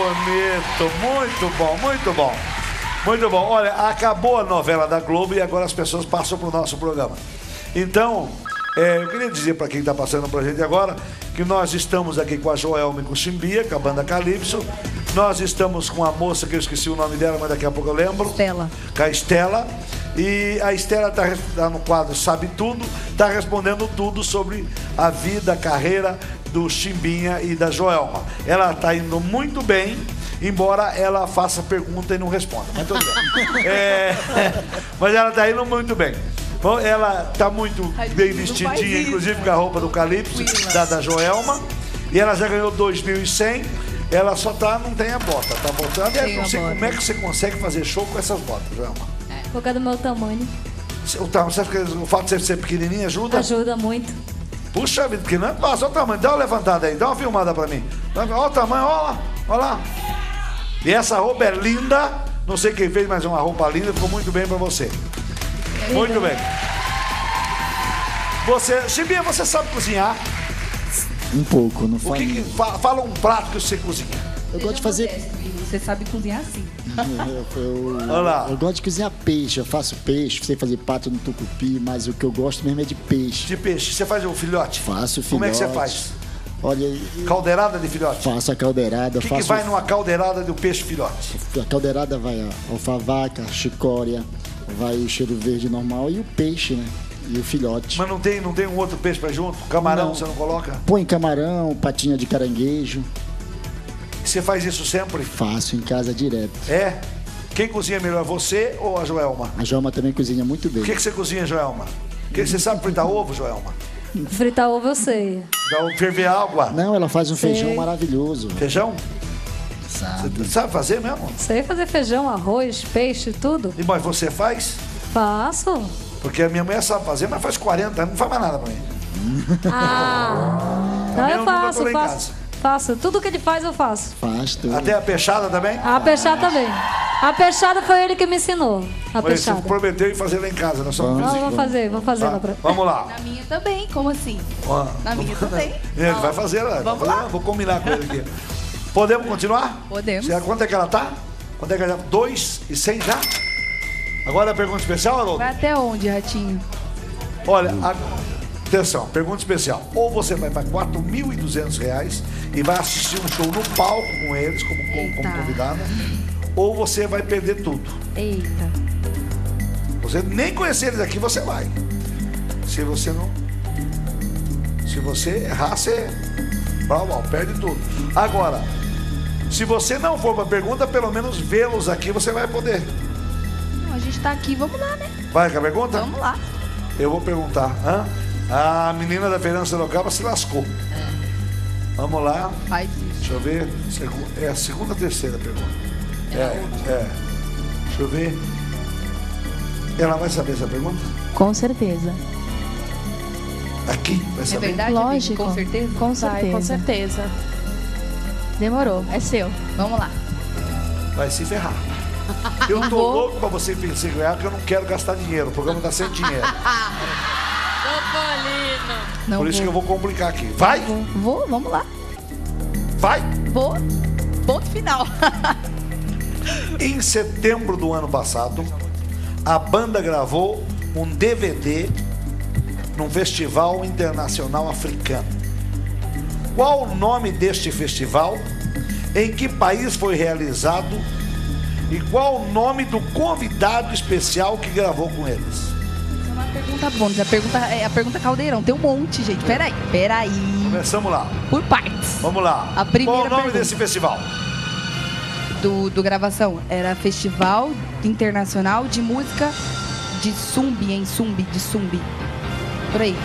bonito, muito bom, muito bom. Muito bom. Olha, acabou a novela da Globo e agora as pessoas passam para o nosso programa. Então, é, eu queria dizer para quem está passando para a gente agora que nós estamos aqui com a Joelma e com o Chimbia, com a banda Calypso. Nós estamos com a moça que eu esqueci o nome dela, mas daqui a pouco eu lembro. Estela. Com a Estela. E a Estela está no quadro Sabe Tudo, está respondendo tudo sobre a vida, a carreira do Chimbinha e da Joelma. Ela está indo muito bem, embora ela faça pergunta e não responda. Mas tudo bem. É, mas ela está indo muito bem. Bom, ela está muito bem vestidinha, inclusive com a roupa do Calypso, da, da Joelma. E ela já ganhou 2.100. Ela só tá, não tem a bota, tá botando. Não sei como é que você consegue fazer show com essas botas, Joelma. Por causa do meu tamanho. O, você acha que o fato de você ser pequenininho ajuda? Ajuda muito. Puxa vida, porque não é fácil. Olha o tamanho. Dá uma levantada aí, dá uma filmada pra mim. Olha o tamanho, olha lá, olha lá. E essa roupa é linda. Não sei quem fez, mas é uma roupa linda. Ficou muito bem pra você. Muito bem. Você, Chibinha, você sabe cozinhar? Um pouco, não O falo. que que, fa- fala um prato que você cozinha. Eu gosto de fazer. Você sabe cozinhar assim. Eu, eu- Olha lá. eu gosto de cozinhar peixe. Eu faço peixe, sei fazer pato no tucupi, mas o que eu gosto mesmo é de peixe. De peixe. Você faz o filhote? Faço filhote. Como é que você faz? Olha, eu Caldeirada de filhote? faço a caldeirada, O que, que faço vai numa caldeirada do peixe filhote? a caldeirada vai a alfavaca, chicória, vai o cheiro verde normal e o peixe, né? E o filhote. Mas não tem, não tem um outro peixe pra junto? Camarão Não. você não coloca? Põe camarão, patinha de caranguejo. Você faz isso sempre? Faço em casa direto. É? Quem cozinha melhor, você ou a Joelma? A Joelma também cozinha muito bem. O que, que você cozinha, Joelma? O que, que você sabe fritar ovo, Joelma? Fritar ovo eu sei. Já ferver água? Não, ela faz um Sei. feijão maravilhoso. Feijão? Sabe? Você sabe fazer mesmo? Sei fazer feijão, arroz, peixe, tudo. E mas você faz? Faço. Porque a minha mulher sabe fazer, mas faz 40 anos, não faz mais nada pra mim. Ah, não, Eu eu faço, faço. Faço. Tudo que ele faz, eu faço. Faz tudo. Até a peixada também? A peixada também. A peixada foi ele que me ensinou. A Mas você peixada. prometeu em fazer lá em casa, nós somos Não, vizinhos. vou fazer, vou fazer Tá, lá pra... Vamos lá. Na minha também, como assim? Ó, Na minha também. Ele vai fazer lá. Vamos lá. Vou combinar com ele aqui. Podemos continuar? Podemos. Você- Quanto é que ela tá? Quanto é que ela tá? Dois e cem já? Agora a pergunta especial, Haroldo? Vai até onde, Ratinho? Olha, a- atenção, pergunta especial. Ou você vai para 4.200 reais e vai assistir um show no palco com eles, como, como, como convidada, ou você vai perder tudo. Eita. Você nem conhecer eles aqui, você vai. Se você não. Se você errar, você. Blá, blá, perde tudo. Agora, se você não for para pergunta, pelo menos vê-los aqui você vai poder. Não, a gente tá aqui, vamos lá, né? Vai com a pergunta? Vamos lá. Eu vou perguntar. Hã? A menina da Fernanda Sorocaba se lascou. Vamos lá. Isso. Deixa eu ver. É a segunda ou terceira pergunta? É, é. Deixa eu ver. Ela vai saber essa pergunta? Com certeza. Aqui? Vai É saber? verdade? Lógico. Com certeza? Com Vai, certeza. com certeza. Demorou. É seu. Vamos lá. Vai se ferrar. Eu tô louco pra você se ganhar, porque eu não quero gastar dinheiro. O programa tá sem dinheiro. Não Por isso vou. que eu vou complicar aqui. Vai? Vou, vou, vamos lá. Vai! Vou. Ponto final. Em setembro do ano passado, a banda gravou um DVD num festival internacional africano. Qual o nome deste festival? Em que país foi realizado? E qual o nome do convidado especial que gravou com eles? É pergunta bônus. A pergunta, é a pergunta caldeirão. Tem um monte, gente. Peraí, peraí. Começamos lá. Por partes. Vamos lá. A primeira qual o nome pergunta. desse festival? Do, do gravação. Era Festival Internacional de Música de Sumbi, em Sumbi, de Sumbi. Por aí.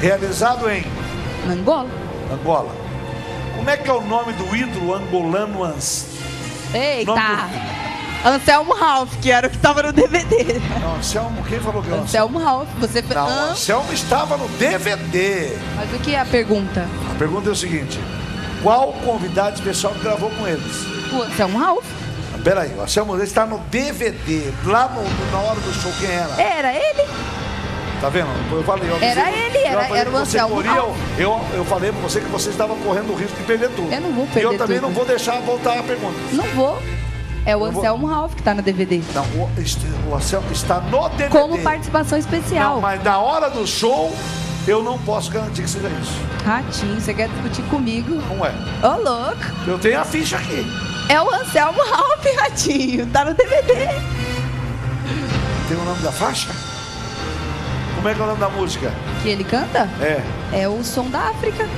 Realizado em Na Angola. Angola. Como é que é o nome do ídolo angolano Ans? Eita! Anselmo Ralph, que era o que tava no DVD. Não, Anselmo, quem falou que é o Anselmo? Anselmo Ralph, você fez. Não, Anselmo estava no DVD. Mas o que é a pergunta? A pergunta é o seguinte: qual convidado especial que gravou com eles? O Anselmo Ralph? Ah, Peraí, o Anselmo está no DVD, lá no, na hora do show, quem era? Era ele? Tá vendo? Eu falei. Eu Era ele, eu era- era o Anselmo Ralph. eu, eu falei pra você que você estava correndo o risco de perder tudo. Eu não vou E eu perder também tudo. não vou deixar voltar a pergunta. Não vou. É o Eu vou- Anselmo Ralph que tá no DVD. Não, o, o Anselmo está no DVD. Como participação especial. Não, mas na hora do show, eu não posso garantir que seja isso. Ratinho, você quer discutir comigo? Não é. Ô, louco. Eu tenho a ficha aqui. É o Anselmo Ralph, Ratinho. Tá no DVD. Tem o nome da faixa? Como é que é o nome da música? Que ele canta? É. É o Som da África.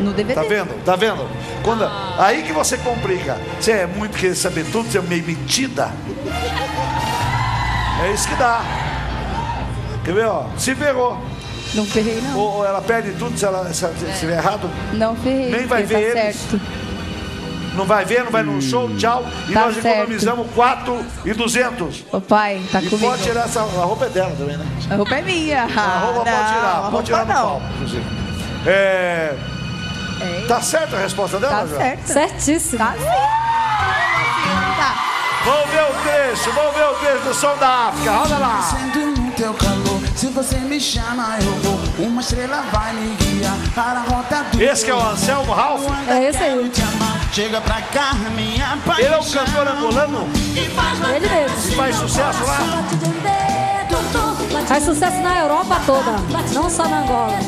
No DVD. Tá vendo? Tá vendo? Quando, Aí que você complica. Você é muito querer saber tudo, você é meio metida. É isso que dá. Quer ver, ó? Se ferrou. Não ferrei, não. Ou, ou ela perde tudo se ela se, se estiver errado. Não ferrei. Nem vai porque ver tá eles. certo. Não vai ver, não vai no show, tchau. E Tá nós certo. economizamos 4 e 200. Ô, pai, tá E comigo. pode tirar essa. A roupa é dela também, né? A roupa é minha. A roupa não, pode tirar, pode roupa tirar no não. palco, inclusive. É. É. Tá certa a resposta dela, Tá certo. Certíssimo. Tá. Tá. Vamos ver o trecho, vamos ver o trecho do som da África. Roda lá. Sendo no teu calor, se você me chama, eu vou. Uma estrela vai me guiar para a rota do Esse que é o Anselmo Ralph? É esse aí. Chega pra cá, minha paixão. Ele é um cantor angolano? Ele mesmo. Faz sucesso lá? Faz sucesso na Europa toda, não só na Angola.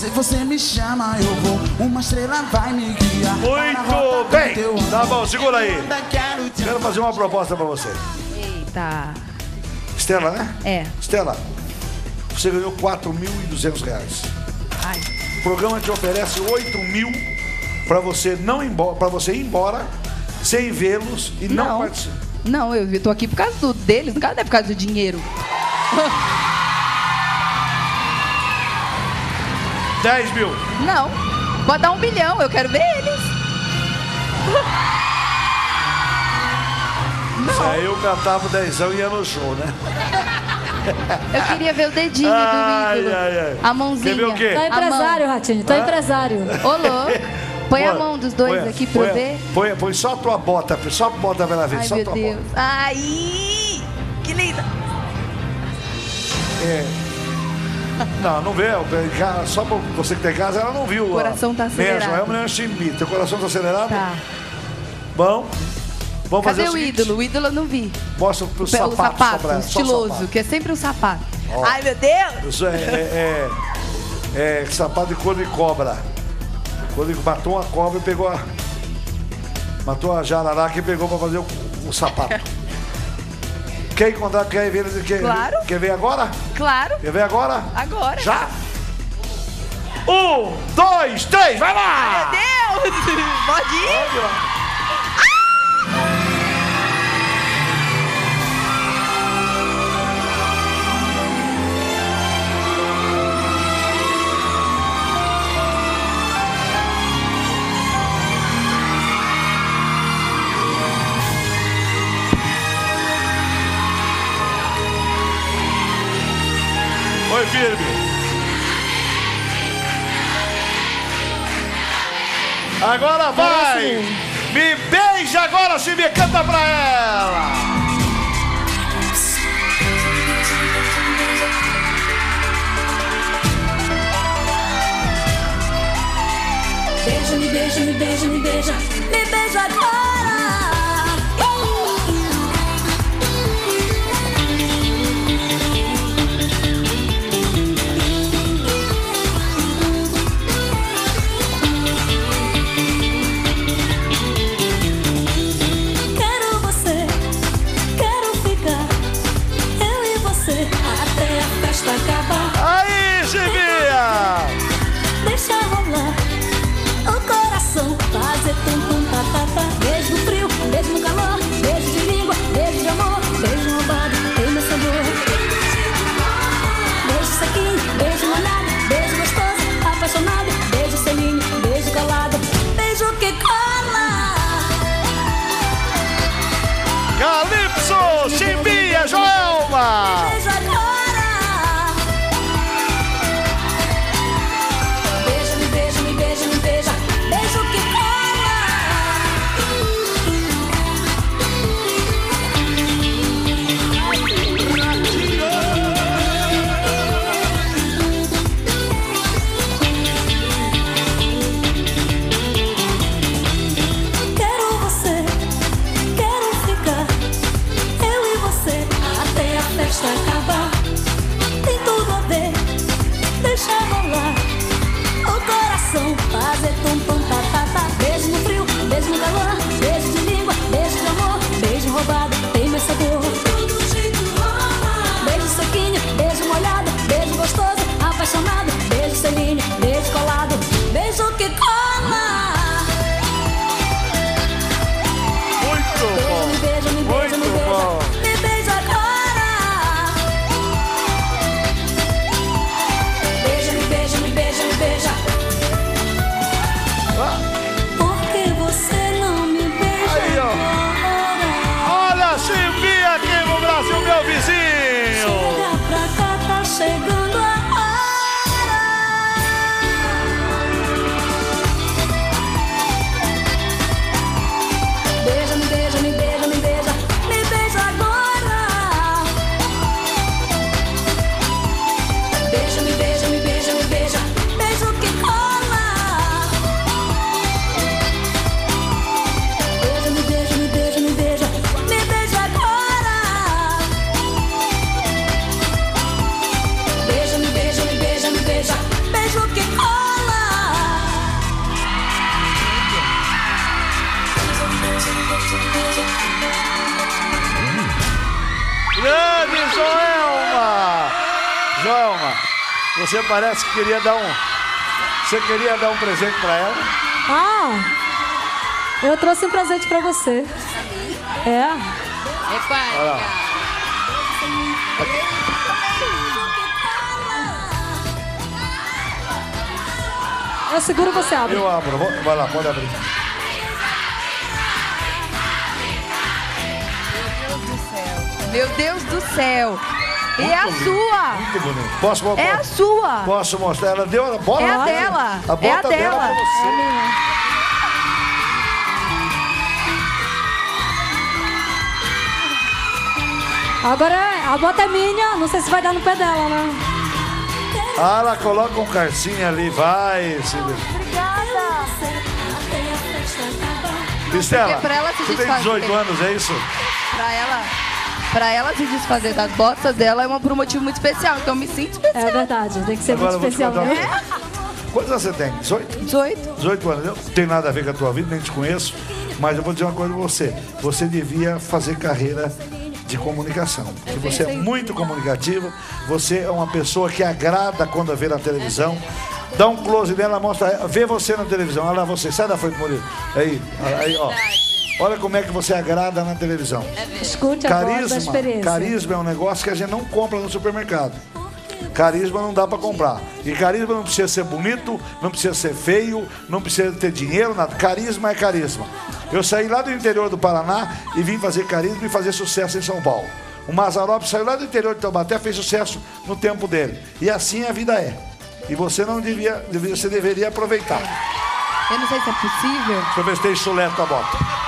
Se você me chama, eu vou. Uma estrela vai me guiar. Muito bem. teu Tá bom, segura aí. Quero fazer uma proposta pra você. Eita. Estela, né? É. Estela, você ganhou 4.200 reais. Ai. O programa te oferece 8 mil pra você não ir embora, para você ir embora sem vê-los e não, Não. participar. Não, eu eu tô aqui por causa do, deles, não é por causa do dinheiro. 10 mil. Não. Pode dar um milhão, eu quero ver eles. Isso aí eu catava 10 e ia no show, né? Eu queria ver o dedinho Ai, do ídolo. ai, ai. A mãozinha. Quer ver o quê? Tá empresário. Ratinho, tá Hã? empresário. Ô, louco. Põe a mão dos dois põe- aqui pra põe- ver. Põe, põe só a tua bota, só a bota pra ela ver, Ai, só a meu tua Deus. bota. Ai, que linda. É. Não, não vê. Só pra você que tem em casa, ela não viu. O coração tá Mesmo, acelerado. é uma mulher chimbi. Teu coração tá acelerado? Tá. Bom. Vamos Cadê fazer o, o ídolo? O ídolo eu não vi. Mostra pro O sapato. sapato, só pra estiloso, sapato. que é sempre um sapato. Ó. Ai, meu Deus. Isso é, é, é, é sapato de cor de cobra. Quando ele matou uma cobra e pegou a. Matou a jararaca e pegou pra fazer o, o sapato. Quer encontrar, quer ver? Quer, Claro. Quer ver agora? Claro. Quer ver agora? Agora. Já? Um, dois, três, vai lá! Meu Deus. Pode ir? Pode ir firme. Agora vai! Me beija agora, se me canta pra ela! Beija, me beija, me beija, me beija, me beija agora. Até você parece que queria dar um. Você queria dar um presente pra ela? Ah, eu trouxe um presente pra você. É? Olha lá. Eu seguro você abre. Eu abro. Vou- Vai lá, pode abrir. Meu Deus do céu. É a lindo, sua. Muito bonito. Posso mostrar? É a sua. Posso mostrar? Ela deu a bota. É a dela. A bota É a dela dela. pra você. Agora a bota é minha, não sei se vai dar no pé dela, né? Ah, ela coloca um carcinho ali, vai. Silvia. Estela, Porque pra ela se você tem desfazer- 18 anos, é isso? Pra ela, pra ela se desfazer das botas dela é uma, por um motivo muito especial. Então eu me sinto especial. É verdade, tem que ser Agora muito especial. né? coisa. Quantos anos você tem? 18? 18. 18 anos. Eu não tem nada a ver com a tua vida, nem te conheço. Mas eu vou dizer uma coisa pra você. Você devia fazer carreira de comunicação. Porque você é muito comunicativa. Você é uma pessoa que agrada quando vê na televisão. Dá um close nela, mostra, vê você na televisão. Olha lá você, sai da frente, Murilo. Aí, aí, ó. Olha como é que você agrada na televisão. Escute a voz da Carisma, experiência. carisma é um negócio que a gente não compra no supermercado. Carisma não dá pra comprar. E carisma não precisa ser bonito, não precisa ser feio, não precisa ter dinheiro, nada. Carisma é carisma. Eu saí lá do interior do Paraná e vim fazer carisma e fazer sucesso em São Paulo. O Mazarop saiu lá do interior de Taubaté, fez sucesso no tempo dele. E assim a vida é. E você não devia, você deveria aproveitar. Eu não sei se é possível. Deixa eu ver se tem chuleta a bota.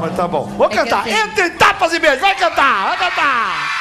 Mas tá bom. Vou É cantar. assim- Entre tapas e beijos. Vai cantar, vai cantar.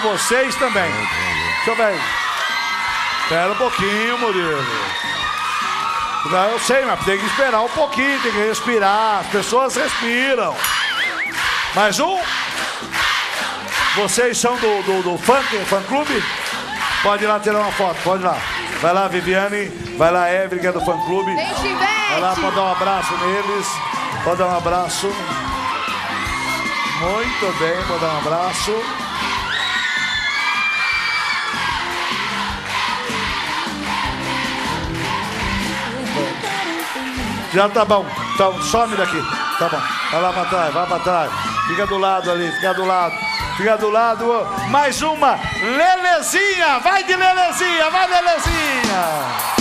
vocês também. Deixa eu ver. Espera um pouquinho, Murilo. Eu sei, mas tem que esperar um pouquinho, tem que respirar. As pessoas respiram. Mais um? Vocês são do, do, do funk, fã clube? Pode ir lá tirar uma foto, pode ir lá. Vai lá, Viviane. Vai lá, Evelyn, que é do fã clube. Vai lá pode dar um abraço neles. Pode dar um abraço. Muito bem, pode dar um abraço. Já tá bom. Então, some daqui. Tá bom. Vai lá pra trás, vai pra trás. Fica do lado ali, fica do lado. Fica do lado. Mais uma. Lelezinha. Vai de Lelezinha, vai Lelezinha.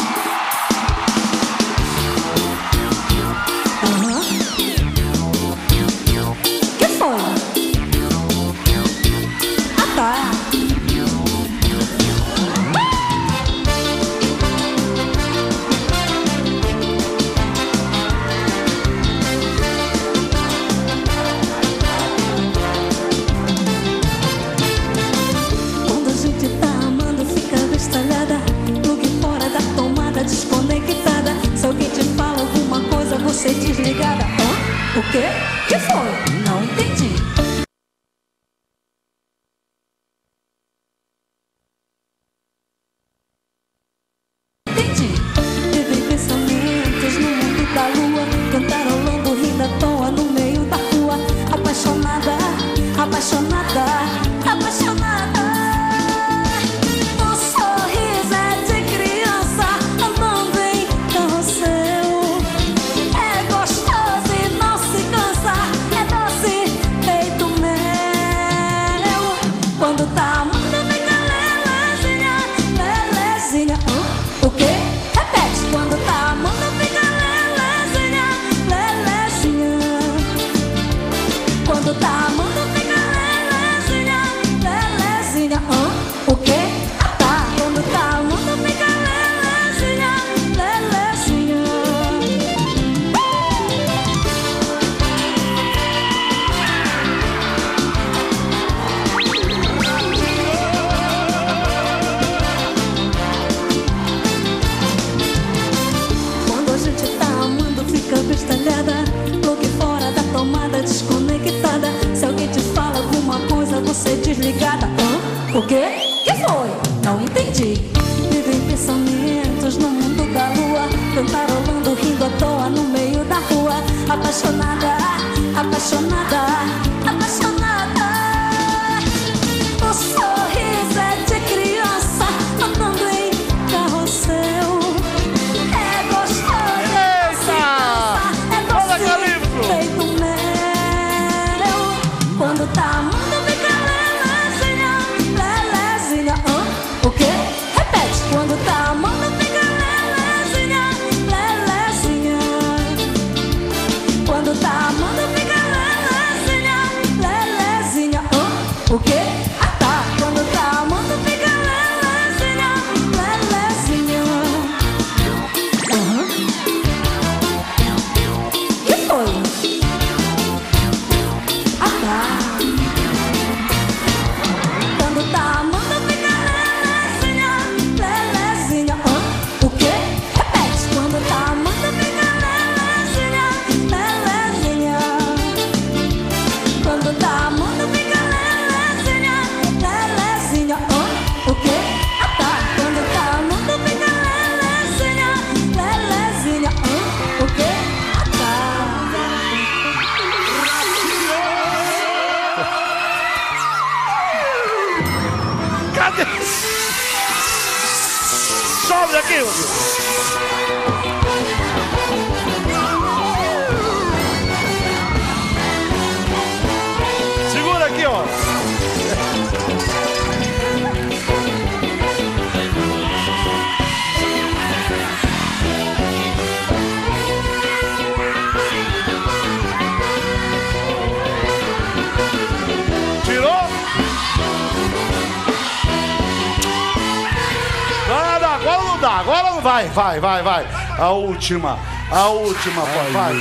vai, vai. A última. A última, pai. Vai.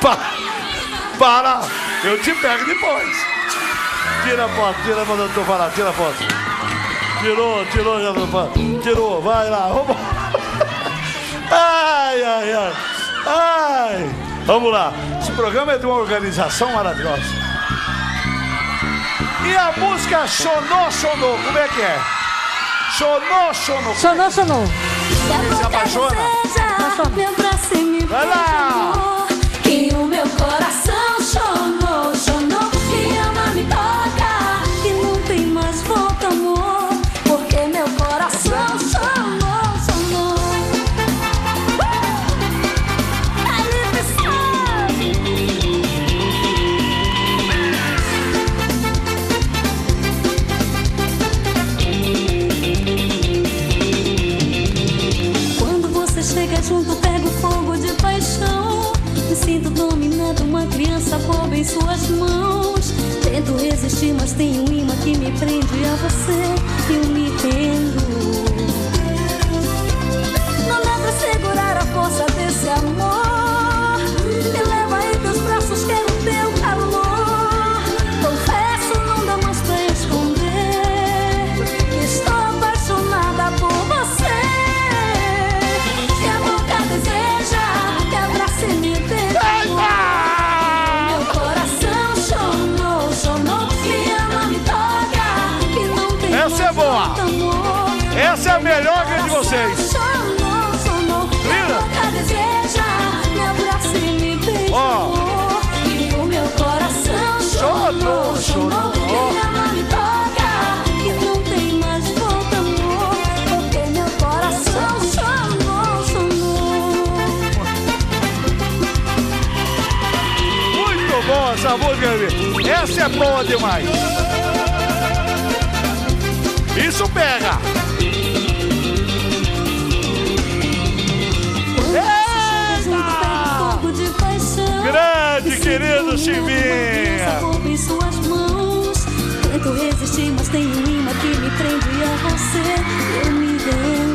Pa para! Eu te pego depois. Tira a foto, tira a foto do falando, tira a foto. Tirou, tirou, já não Tirou, vai lá, vamos. Ai, ai, ai. Ai. Vamos lá. Esse programa é de uma organização maravilhosa. E a música sonou, sonou. como é que é? Xonô. Chonou, chonou. Quem se apaixona? E Vai lá. Você. Essa é boa demais. Isso pega. Paixão. Grande, querido mãos. Tento resistir, mas tem um imã que me prende a você. Eu me rendo.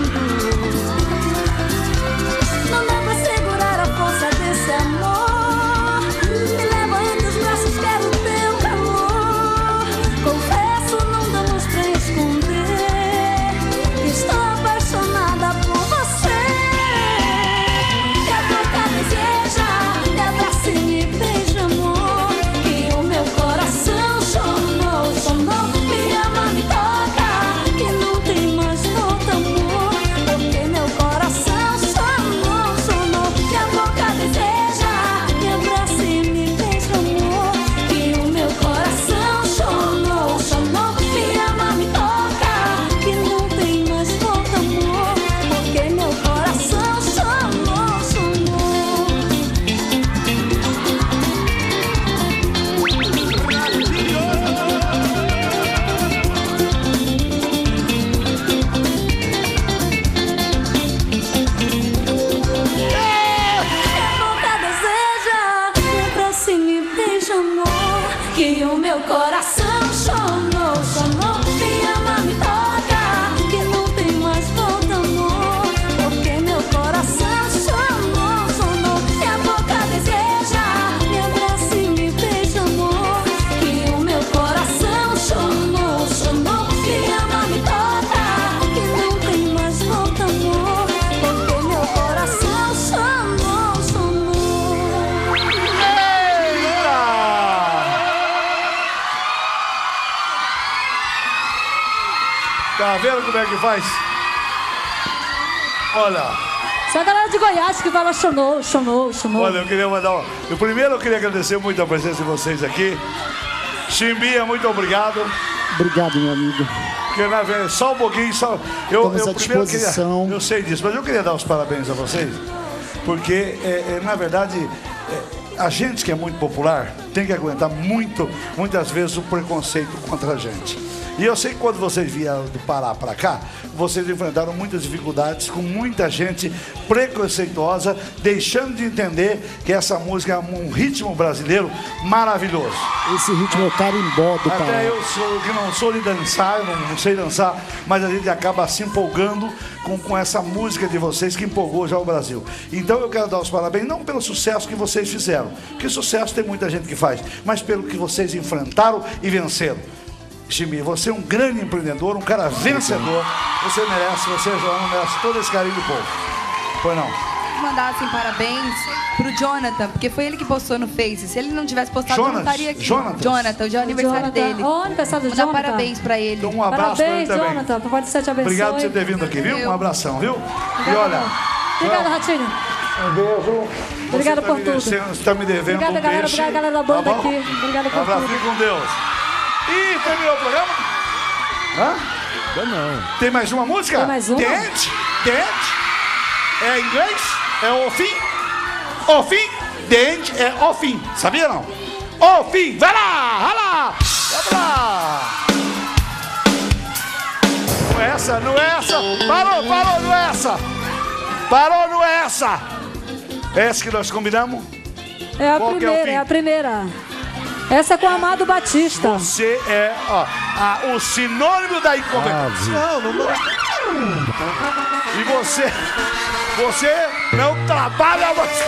Coração é que faz? Olha, Só a galera de Goiás que fala chonou, chonou, chonou. olha, eu queria mandar um. Eu primeiro eu queria agradecer muito a presença de vocês aqui. Chimbinha, muito obrigado. Obrigado, meu amigo. Porque na verdade, só um pouquinho, só. Eu, Estamos eu à disposição. queria. Eu sei disso, mas eu queria dar os parabéns a vocês. Porque, é, é, na verdade, é, a gente que é muito popular tem que aguentar muito, muitas vezes, o preconceito contra a gente. E eu sei que quando vocês vieram do Pará para cá, vocês enfrentaram muitas dificuldades com muita gente preconceituosa, deixando de entender que essa música é um ritmo brasileiro maravilhoso. Esse ritmo é o carimbó do Pará. Até eu sou que não sou de dançar, eu não, não sei dançar, mas a gente acaba se empolgando com, com essa música de vocês que empolgou já o Brasil. Então eu quero dar os parabéns, não pelo sucesso que vocês fizeram, que sucesso tem muita gente que faz, mas pelo que vocês enfrentaram e venceram. Jimmy, você é um grande empreendedor, um cara vencedor. Você merece, você, Joana, merece todo esse carinho do povo. Foi não? Mandar assim parabéns pro Jonathan, porque foi ele que postou no Face. Se ele não tivesse postado, eu não Jonas? estaria aqui. Jonathan? Jonathan, hoje é o aniversário Jonathan. dele. Ó, aniversário do Vou dar Jonathan. parabéns pra ele. Então, um abraço pra ele Parabéns, também. Jonathan. Papai do Céu te abençoe. Obrigado por você ter vindo aqui, viu? Um abração, viu? E olha. Obrigada, Ratinho. Um beijo. Obrigada tá por tudo. Você está me devendo Obrigada, um galera. Obrigada, galera da banda Tá aqui. Obrigada por Abraço, tudo. fique com Deus. E terminou o programa? Hã? não. Tem mais uma música? Tem mais uma? Dente? Dente? É inglês? É o fim? O fim? Dente é o fim. Sabia não? O fim. Vai lá, vai lá. Vamos lá. Não é essa, não é essa. Parou, parou, não é essa. Parou, não é essa. É essa que nós combinamos? É a Qual é primeira, fim? é a primeira. Essa é com o Amado Batista. Você é ó, a- o sinônimo da incompetência. Não, não, não. E você, você não trabalha mais.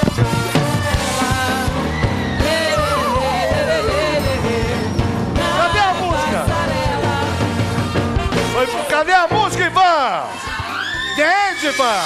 Cadê a música? Cadê a música, Ivan? Entende, Ivan?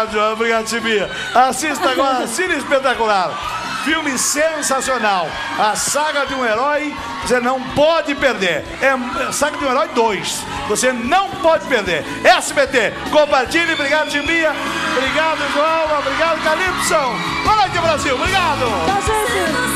Obrigado, João. Obrigado, Tibia. Assista agora Cine Espetacular. Filme sensacional. A saga de um herói, você não pode perder. É a saga de um herói 2. Você não pode perder. SBT, compartilhe. Obrigado, Tibia. Obrigado, João. Obrigado, Calypso. Boa noite, Brasil. Obrigado. Gente.